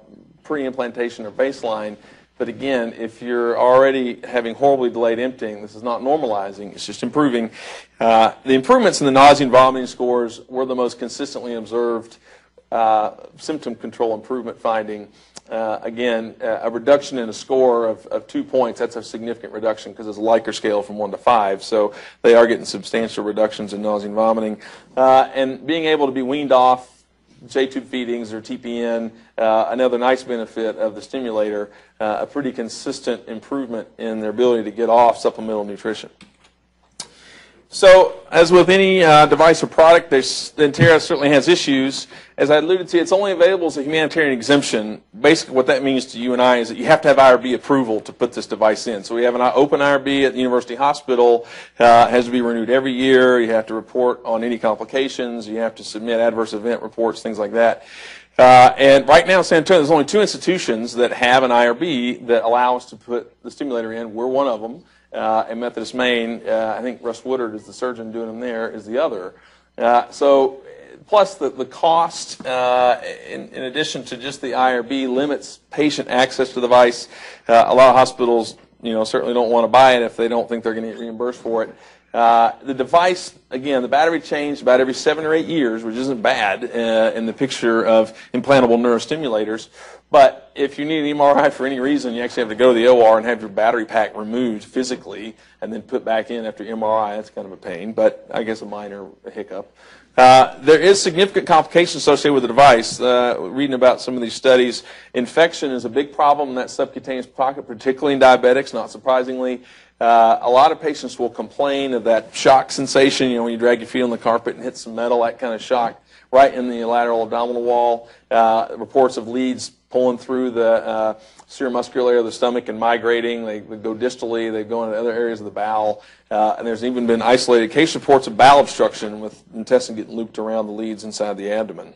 S2: pre implantation or baseline. But again, if you're already having horribly delayed emptying, this is not normalizing, it's just improving. Uh, the improvements in the nausea and vomiting scores were the most consistently observed uh, symptom control improvement finding uh, again, uh, a reduction in a score of, of two points, that's a significant reduction because it's a Likert scale from one to five. So they are getting substantial reductions in nausea and vomiting. Uh, and being able to be weaned off J-tube feedings or TPN, uh, another nice benefit of the stimulator, uh, a pretty consistent improvement in their ability to get off supplemental nutrition. So, as with any uh, device or product, the Enterra certainly has issues. As I alluded to, it's only available as a humanitarian exemption. Basically, what that means to you and I is that you have to have IRB approval to put this device in. So we have an open IRB at the University Hospital. Uh, has to be renewed every year. You have to report on any complications. You have to submit adverse event reports, things like that. Uh, and right now, San Antonio, there's only two institutions that have an IRB that allow us to put the stimulator in. We're one of them uh, Methodist Maine. Uh, I think Russ Woodard is the surgeon doing them there, is the other. Uh, so plus the, the cost, uh, in, in addition to just the IRB, limits patient access to the device. Uh, a lot of hospitals, you know, certainly don't want to buy it if they don't think they're going to get reimbursed for it. Uh, the device, again, the battery changed about every seven or eight years, which isn't bad uh, in the picture of implantable neurostimulators. But if you need an MRI for any reason, you actually have to go to the OR and have your battery pack removed physically and then put back in after MRI. That's kind of a pain, but I guess a minor hiccup. Uh, there is significant complications associated with the device. Uh, reading about some of these studies, infection is a big problem in that subcutaneous pocket, particularly in diabetics, not surprisingly. Uh, a lot of patients will complain of that shock sensation, you know, when you drag your feet on the carpet and hit some metal, that kind of shock right in the lateral abdominal wall. Uh, reports of leads pulling through the uh, muscular area of the stomach and migrating. They, they, go distally. They go into other areas of the bowel. Uh, and there's even been isolated case reports of bowel obstruction with intestine getting looped around the leads inside the abdomen.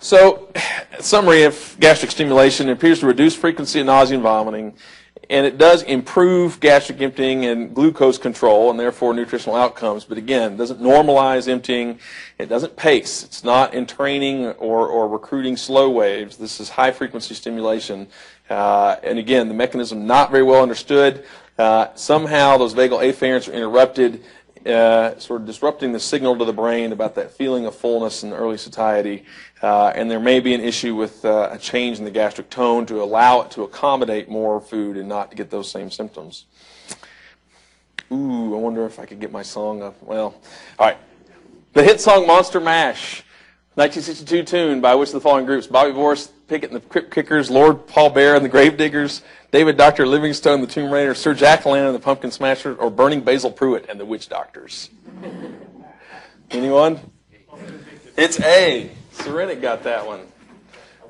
S2: So, summary of gastric stimulation, appears to reduce frequency of nausea and vomiting, and it does improve gastric emptying and glucose control and therefore nutritional outcomes. But again, doesn't normalize emptying. It doesn't pace. It's not entraining or, or recruiting slow waves. This is high frequency stimulation. Uh, and again, the mechanism not very well understood. Uh, somehow those vagal afferents are interrupted uh, sort of disrupting the signal to the brain about that feeling of fullness and early satiety. Uh, and there may be an issue with uh, a change in the gastric tone to allow it to accommodate more food and not to get those same symptoms. Ooh, I wonder if I could get my song up. Well, all right. The hit song Monster Mash, 1962 tune by which of the following groups? Bobby Boris, Pickett and the Crypt Kickers, Lord Paul Bear and the Gravediggers, David Dr. Livingstone, the Tomb Raider, Sir Jack Lantern the Pumpkin Smasher, or Burning Basil Pruitt and the Witch Doctors? Anyone? It's A. Serenic got that one.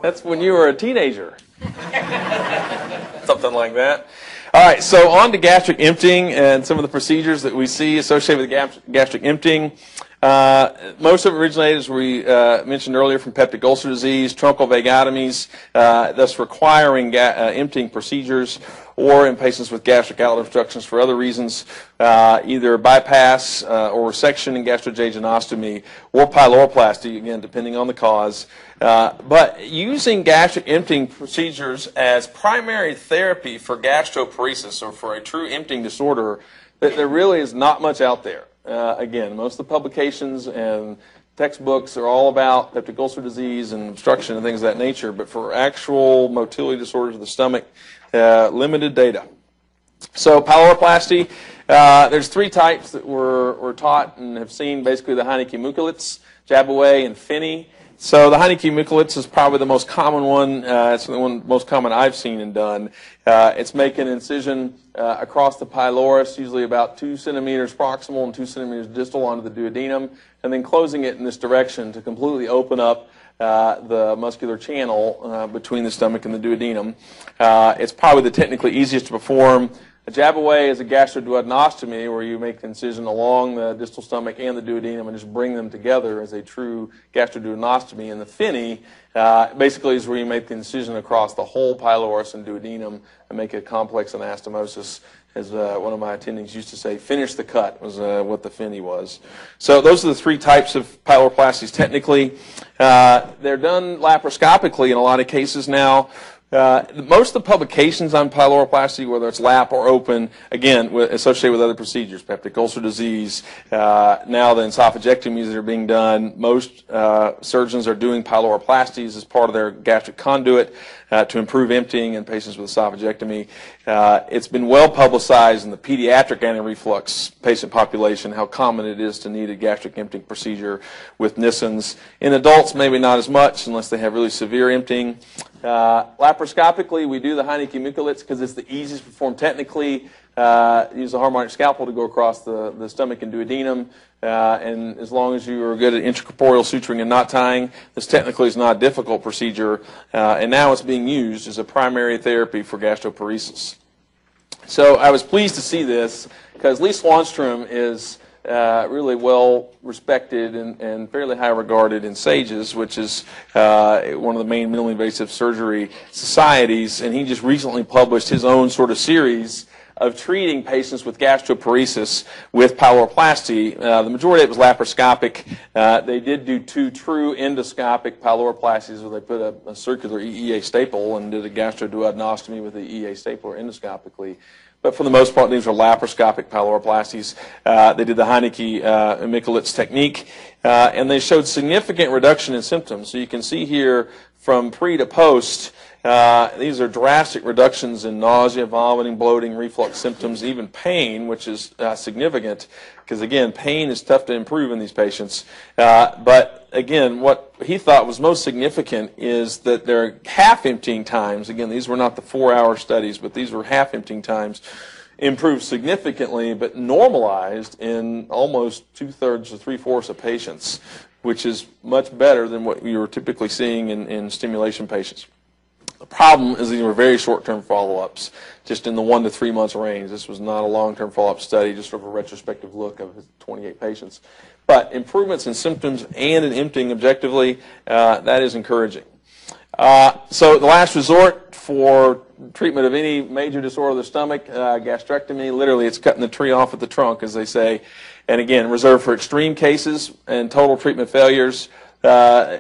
S2: That's when you were a teenager. Something like that. All right, so on to gastric emptying and some of the procedures that we see associated with gastric emptying. Uh, most of it originated, as we uh, mentioned earlier, from peptic ulcer disease, truncal vagotomies, uh, thus requiring uh, emptying procedures, or in patients with gastric outlet obstructions for other reasons, uh, either bypass uh, or resection in gastrojejunostomy, or pyloroplasty, again, depending on the cause. but using gastric emptying procedures as primary therapy for gastroparesis, or for a true emptying disorder, there really is not much out there. Uh, again, most of the publications and textbooks are all about peptic ulcer disease and obstruction and things of that nature, but for actual motility disorders of the stomach, uh, limited data. So pyloroplasty, uh, there's three types that we're, we're taught and have seen, basically the Heineke Mikulicz, Jaboulay, and Finney. So the Heineke Mikulicz is probably the most common one. Uh, it's the one most common I've seen and done. Uh, it's making an incision uh, across the pylorus, usually about two centimeters proximal and two centimeters distal onto the duodenum, and then closing it in this direction to completely open up uh, the muscular channel uh, between the stomach and the duodenum. Uh, it's probably the technically easiest to perform. A Jaboulay is a gastroduodenostomy where you make the incision along the distal stomach and the duodenum and just bring them together as a true gastroduodenostomy. And the Finney uh, basically is where you make the incision across the whole pylorus and duodenum and make a complex anastomosis. As uh, one of my attendings used to say, finish the cut was uh, what the Finney was. So those are the three types of pyloroplasties technically. Uh, they're done laparoscopically in a lot of cases now. Uh, most of the publications on pyloroplasty, whether it's lap or open, again, with, associated with other procedures, peptic ulcer disease, uh, now the esophagectomies that are being done, most uh, surgeons are doing pyloroplasties as part of their gastric conduit uh, to improve emptying in patients with esophagectomy. Uh, it's been well publicized in the pediatric anti-reflux patient population how common it is to need a gastric emptying procedure with Nissens. In adults, maybe not as much unless they have really severe emptying. Uh, laparoscopically, we do the Heineke Mikulicz because it's the easiest to perform technically. Uh, use a harmonic scalpel to go across the, the stomach and duodenum. Uh, and as long as you are good at intracorporeal suturing and knot tying, this technically is not a difficult procedure. Uh, and now it's being used as a primary therapy for gastroparesis. So I was pleased to see this because Lee Swanstrom is uh, really well respected and, and, fairly high regarded in SAGES, which is uh, one of the main minimally invasive surgery societies. And he just recently published his own sort of series of treating patients with gastroparesis with pyloroplasty. Uh, the majority of it was laparoscopic. Uh, they did do two true endoscopic pyloroplasties where they put a, a circular EEA staple and did a gastroduodenostomy with the EEA staple endoscopically. But for the most part, these were laparoscopic pyloroplasties. Uh, they did the Heineke uh, Mikulicz technique, uh, and they showed significant reduction in symptoms. So you can see here from pre to post, uh, these are drastic reductions in nausea, vomiting, bloating, reflux symptoms, even pain, which is uh, significant because, again, pain is tough to improve in these patients. Uh, but, again, what he thought was most significant is that their half emptying times, again, these were not the four hour studies, but these were half emptying times, improved significantly, but normalized in almost two thirds to three fourths of patients, which is much better than what you were typically seeing in, in stimulation patients. The problem is these were very short-term follow-ups, just in the one to three months range. This was not a long-term follow-up study, just sort of a retrospective look of 28 patients. But improvements in symptoms and in emptying objectively, uh, that is encouraging. Uh, so the last resort for treatment of any major disorder of the stomach, uh, gastrectomy, literally it's cutting the tree off at the trunk, as they say. And again, reserved for extreme cases and total treatment failures. Uh,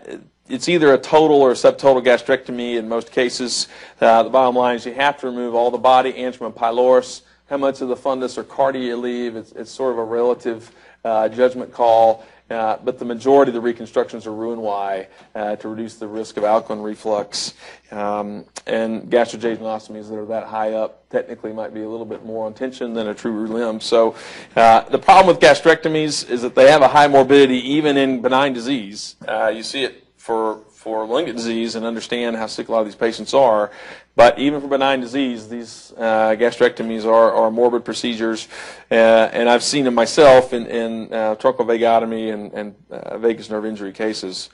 S2: it's either a total or a subtotal gastrectomy in most cases. Uh, the bottom line is you have to remove all the body, antrum and pylorus. How much of the fundus or cardia you leave, it's, it's sort of a relative uh, judgment call. Uh, but the majority of the reconstructions are Roux-en-Y uh, to reduce the risk of alkaline reflux. Um, and gastrojejunostomies that are that high up technically might be a little bit more on tension than a true limb. So uh, the problem with gastrectomies is that they have a high morbidity even in benign disease. Uh, you see it for, for disease and understand how sick a lot of these patients are. But even for benign disease, these uh, gastrectomies are, are morbid procedures. Uh, and I've seen them myself in, in uh, truncal vagotomy and, and uh, vagus nerve injury cases.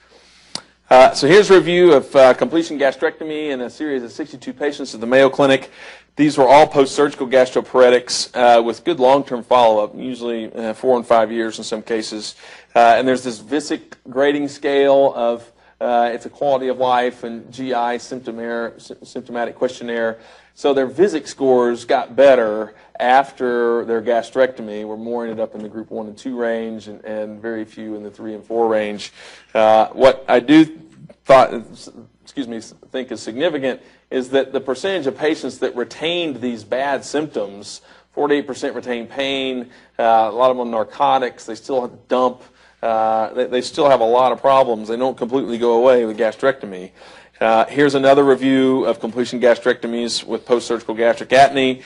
S2: Uh, so here's a review of uh, completion gastrectomy in a series of 62 patients at the Mayo Clinic. These were all post-surgical gastroparetics uh, with good long-term follow-up, usually uh, four and five years in some cases. Uh, and there's this Visick grading scale of uh, it's a quality of life and GI symptomatic questionnaire. So their Visick scores got better after their gastrectomy. We're more ended up in the group one and two range, and, and very few in the three and four range. Uh, what I do thought, excuse me, think is significant is that the percentage of patients that retained these bad symptoms, 48% retained pain, uh, a lot of them narcotics, they still dump uh, they, they, still have a lot of problems. They don't completely go away with gastrectomy. Uh, here's another review of completion gastrectomies with post-surgical gastric atony.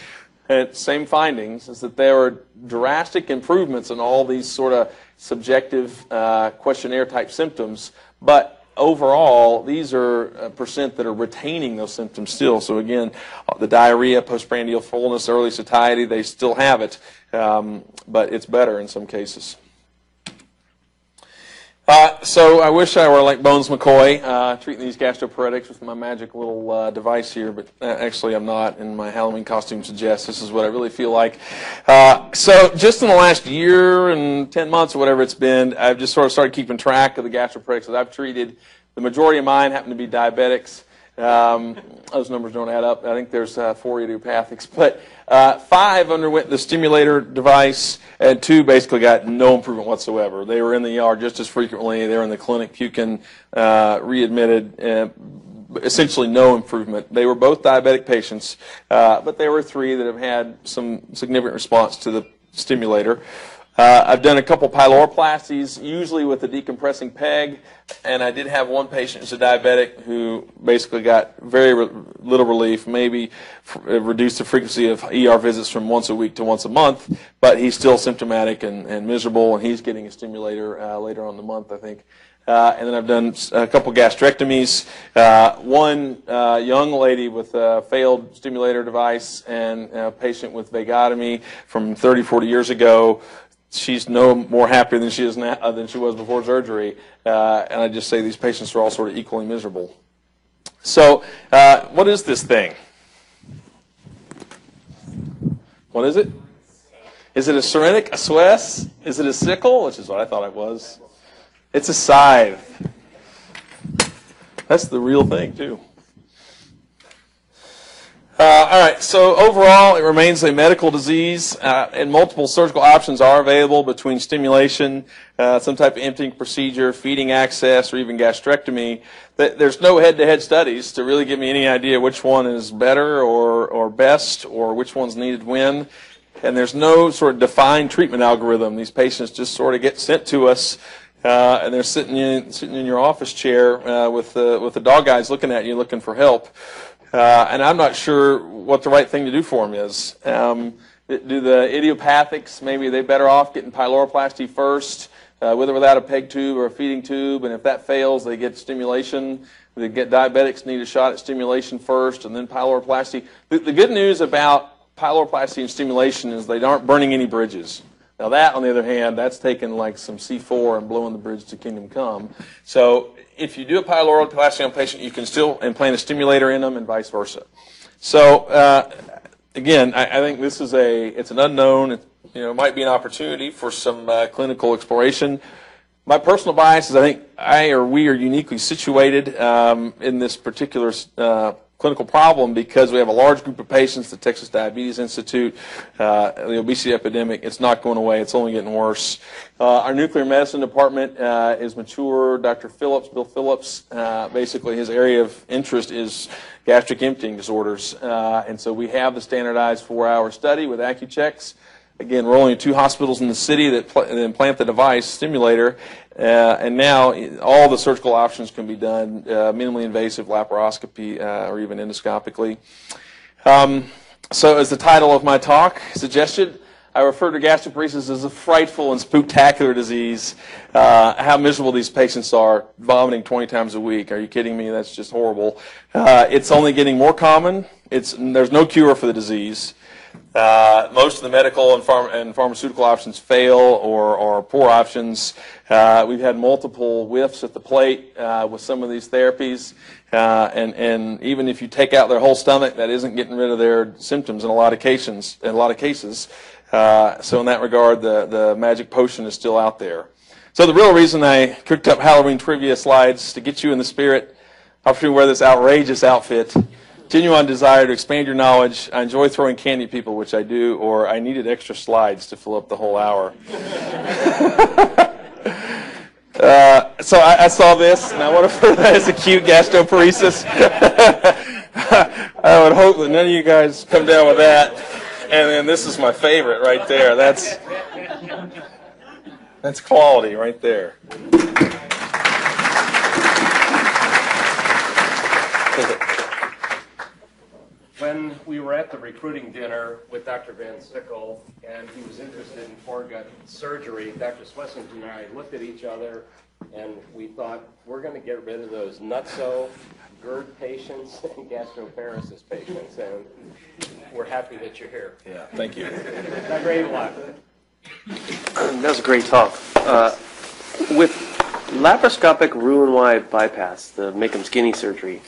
S2: And same findings is that there are drastic improvements in all these sort of subjective uh, questionnaire type symptoms, but overall, these are a percent that are retaining those symptoms still. So again, the diarrhea, postprandial fullness, early satiety, they still have it, um, but it's better in some cases. Uh, so I wish I were like Bones McCoy, uh, treating these gastroparetics with my magic little uh, device here, but uh, actually I'm not, and my Halloween costume suggests this is what I really feel like. Uh, so just in the last year and 10 months or whatever it's been, I've just sort of started keeping track of the gastroparetics that I've treated. The majority of mine happen to be diabetics. Um, those numbers don't add up. I think there's uh, four idiopathics, but uh, five underwent the stimulator device, and two basically got no improvement whatsoever. They were in the ER just as frequently. They were in the clinic puking, uh, readmitted. Uh, essentially no improvement. They were both diabetic patients, uh, but there were three that have had some significant response to the stimulator. Uh, I've done a couple pyloroplasties, usually with a decompressing peg, and I did have one patient who's a diabetic who basically got very re- little relief, maybe uh, reduced the frequency of ER visits from once a week to once a month, but he's still symptomatic and, and miserable, and he's getting a stimulator uh, later on the month, I think. Uh, and then I've done a couple gastrectomies. Uh, one uh, young lady with a failed stimulator device and a patient with vagotomy from 30, 40 years ago she's no more happy than she is now uh, than she was before surgery. Uh, and I just say these patients are all sort of equally miserable. So, uh, what is this thing? What is it? Is it a Sirenic, a Suez? Is it a sickle, which is what I thought it was? It's a scythe. That's the real thing, too. Uh, all right, so overall, it remains a medical disease, uh, and multiple surgical options are available between stimulation, uh, some type of emptying procedure, feeding access, or even gastrectomy. There's no head-to-head studies to really give me any idea which one is better or, or best, or which one's needed when. And there's no sort of defined treatment algorithm. These patients just sort of get sent to us, uh, and they're sitting in, sitting in your office chair uh, with the with the dog eyes looking at you, looking for help. Uh, and I'm not sure what the right thing to do for them is. Um, do the idiopathics maybe they better off getting pyloroplasty first, uh, with or without a peg tube or a feeding tube, and if that fails, they get stimulation. They get diabetics need a shot at stimulation first, and then pyloroplasty. The, the good news about pyloroplasty and stimulation is they aren't burning any bridges. Now that, on the other hand, that's taking like some C4 and blowing the bridge to kingdom come. So if you do a pyloroplasty on a patient, you can still implant a stimulator in them and vice versa. So uh, again, I, I think this is a it's an unknown. It, you know, might be an opportunity for some uh, clinical exploration. My personal bias is I think I or we are uniquely situated um, in this particular uh, clinical problem because we have a large group of patients, the Texas Diabetes Institute, uh, the obesity epidemic. It's not going away. It's only getting worse. Uh, our nuclear medicine department uh, is mature. Dr. Phillips, Bill Phillips, uh, basically his area of interest is gastric emptying disorders. Uh, and so we have the standardized four-hour study with Accuchecks. Again, we're only two hospitals in the city that, that implant the device stimulator, uh, and now all the surgical options can be done uh, minimally invasive laparoscopy uh, or even endoscopically. Um, so, as the title of my talk suggested, I refer to gastroparesis as a frightful and spooktacular disease. Uh, how miserable these patients are, vomiting 20 times a week. Are you kidding me? That's just horrible. Uh, it's only getting more common. It's, there's no cure for the disease. Uh, most of the medical and, and pharmaceutical options fail or are poor options. Uh, we've had multiple whiffs at the plate uh, with some of these therapies, uh, and and even if you take out their whole stomach, that isn't getting rid of their symptoms in a lot of cases. In a lot of cases, uh, so in that regard, the the magic potion is still out there. So the real reason I cooked up Halloween trivia slides to get you in the spirit, opportunity to wear this outrageous outfit genuine desire to expand your knowledge. I enjoy throwing candy at people, which I do, or I needed extra slides to fill up the whole hour. uh, so I, I, saw this, and I want to refer that as acute gastroparesis. I would hope that none of you guys come down with that. And then this is my favorite right there. That's that's quality right there.
S1: When we were at the recruiting dinner with Dr. Van Sickle and he was interested in foregut surgery, Dr. Swessington and I looked at each other and we thought, we're going to get rid of those nutso GERD patients and gastroparesis patients. And we're happy that you're here.
S2: Yeah, thank you.
S1: Not great a.
S3: That was a great talk. Uh, with laparoscopic Roux-en-Y bypass, the make them skinny surgery,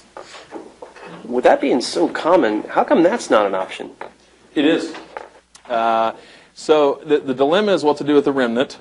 S3: with that being so common, how come that's not an option?
S2: It is. Uh, so the, the dilemma is what to do with the remnant.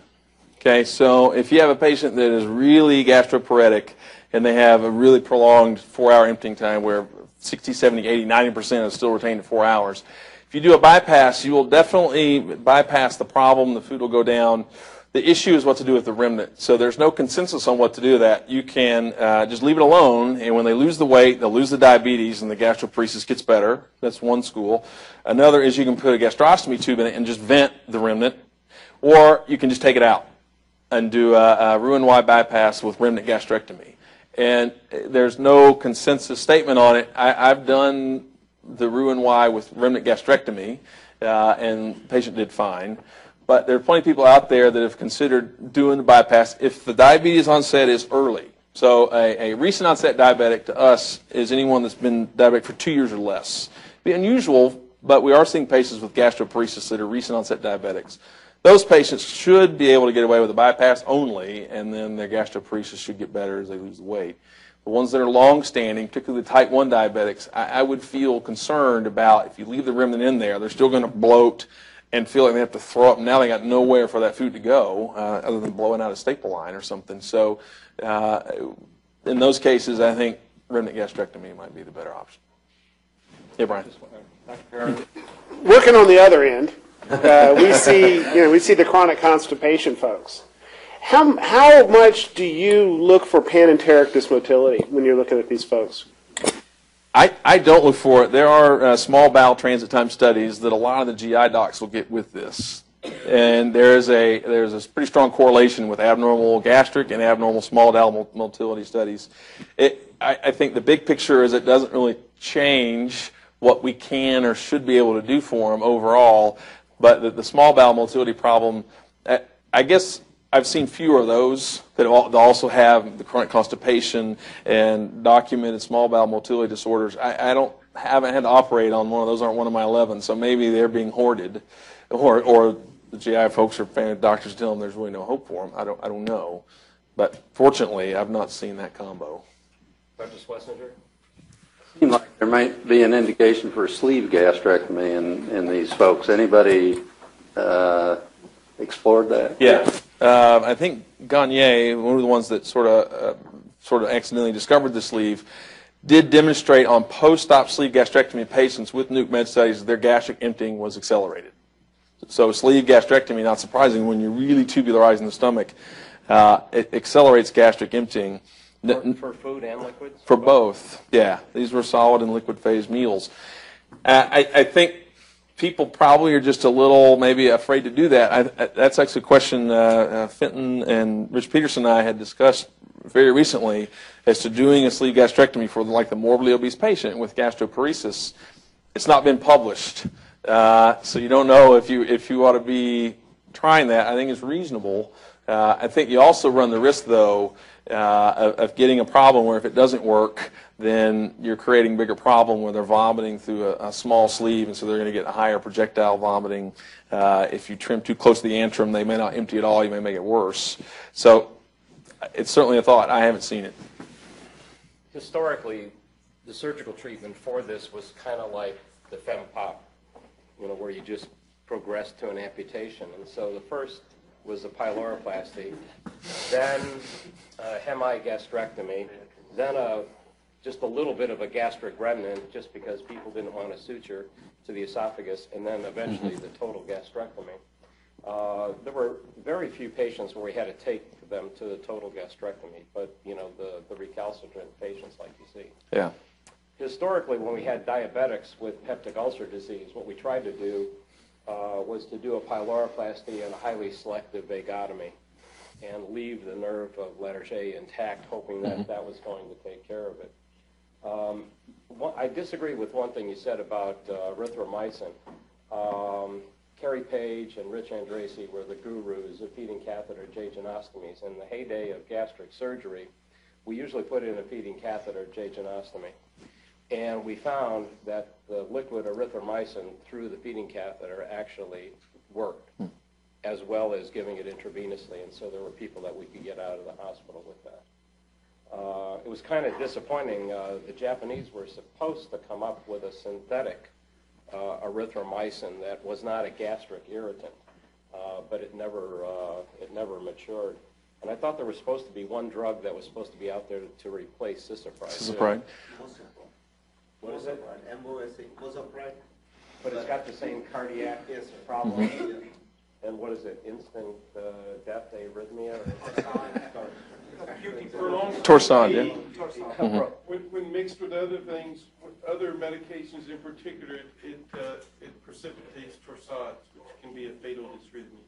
S2: Okay, so if you have a patient that is really gastroparetic and they have a really prolonged four-hour emptying time where 60, 70, 80, 90% is still retained at four hours, if you do a bypass, you will definitely bypass the problem. The food will go down. The issue is what to do with the remnant. So there's no consensus on what to do with that. You can uh, just leave it alone, and when they lose the weight, they'll lose the diabetes, and the gastroparesis gets better. That's one school. Another is you can put a gastrostomy tube in it and just vent the remnant, or you can just take it out and do a, a Roux-en-Y bypass with remnant gastrectomy. And there's no consensus statement on it. I, have done the Roux-en-Y with remnant gastrectomy, uh, and the patient did fine. But there are plenty of people out there that have considered doing the bypass if the diabetes onset is early. So a, a recent onset diabetic to us is anyone that's been diabetic for two years or less. It'd be unusual, but we are seeing patients with gastroparesis that are recent onset diabetics. Those patients should be able to get away with a bypass only, and then their gastroparesis should get better as they lose the weight. The ones that are long-standing, particularly the type 1 diabetics, I, I would feel concerned about if you leave the remnant in there, they're still going to bloat and feel like they have to throw up. Now they got nowhere for that food to go uh, other than blowing out a staple line or something. So uh, in those cases, I think remnant gastrectomy might be the better option. Yeah, Brian.
S4: working on the other end, uh, we see, you know, we see the chronic constipation folks. How, how much do you look for panenteric dysmotility when you're looking at these folks?
S2: I, I don't look for it. There are uh, small bowel transit time studies that a lot of the GI docs will get with this. And there's a, there's a pretty strong correlation with abnormal gastric and abnormal small bowel motility studies. It, I, I think the big picture is it doesn't really change what we can or should be able to do for them overall. But the, the small bowel motility problem, I, I guess I've seen fewer of those that also have the chronic constipation and documented small bowel motility disorders. I, I don't haven't had to operate on one of those. Aren't one of my eleven, so maybe they're being hoarded, or or the GI folks are family doctors tell them there's really no hope for them. I don't I don't know, but fortunately I've not seen that combo.
S1: Dr. Schlesinger?
S5: Seems like there might be an indication for sleeve gastrectomy in, in these folks. Anybody uh, explored that?
S2: Yeah, uh, I think Gagner, one of the ones that sort of uh, sort of accidentally discovered the sleeve, did demonstrate on post-op sleeve gastrectomy patients with nuke med studies that their gastric emptying was accelerated. So sleeve gastrectomy, not surprising, when you're really tubularizing the stomach, uh, it accelerates gastric emptying.
S1: For, for food and liquids?
S2: For both, yeah. These were solid and liquid phase meals. Uh, I, I think people probably are just a little maybe afraid to do that. I, that's actually a question uh, uh, Fenton and Rich Peterson and I had discussed very recently as to doing a sleeve gastrectomy for like the morbidly obese patient with gastroparesis. It's not been published, uh, so you don't know if you if you ought to be trying that. I think it's reasonable. Uh, I think you also run the risk, though, uh, of, of getting a problem where if it doesn't work, then you're creating bigger problem where they're vomiting through a, a small sleeve, and so they're going to get a higher projectile vomiting. Uh, if you trim too close to the antrum, they may not empty at all. You may make it worse. So it's certainly a thought. I haven't seen it.
S1: Historically, the surgical treatment for this was kind of like the FemPop, you know, where you just progress to an amputation. And so the first was a pyloroplasty, then uh, hemigastrectomy, then a, just a little bit of a gastric remnant, just because people didn't want a suture to the esophagus, and then eventually the total gastrectomy. Uh, there were very few patients where we had to take them to the total gastrectomy, but, you know, the, the recalcitrant patients like you see.
S2: Yeah.
S1: Historically, when we had diabetics with peptic ulcer disease, what we tried to do uh, was to do a pyloroplasty and a highly selective vagotomy and leave the nerve of Latarjet intact, hoping that that was going to take care of it. Um, one- I disagree with one thing you said about uh, erythromycin. Um, Carey Page and Rich Andrassy were the gurus of feeding catheter J. jejunostomies. In the heyday of gastric surgery, we usually put in a feeding catheter J. jejunostomy. And we found that the liquid erythromycin through the feeding catheter actually worked, as well as giving it intravenously. And so there were people that we could get out of the hospital with that. Uh, it was kind of disappointing. Uh, the Japanese were supposed to come up with a synthetic uh, erythromycin that was not a gastric irritant, uh, but it never uh, it never matured. And I thought there was supposed to be one drug that was supposed to be out there to, to replace cisapride.
S2: Cisapride.
S1: What is it?
S6: MOSA, Mosapride.
S1: But it's got the same cardiac problem. And what is it? Instant uh, death, arrhythmia?
S2: Torsan, yeah.
S1: Or,
S7: When, when mixed with other things, with other medications in particular, it, it, uh, it precipitates torsades, which can be a fatal dysrhythmia.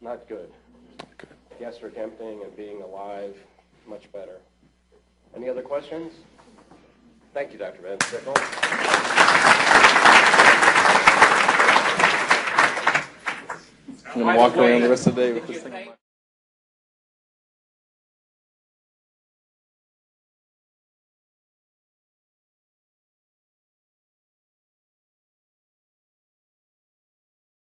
S1: Not good. Gastric emptying and being alive, much better. Any other questions? Thank you, Dr. Van Sickle.
S2: I'm going to walk around the rest of the day with this thing.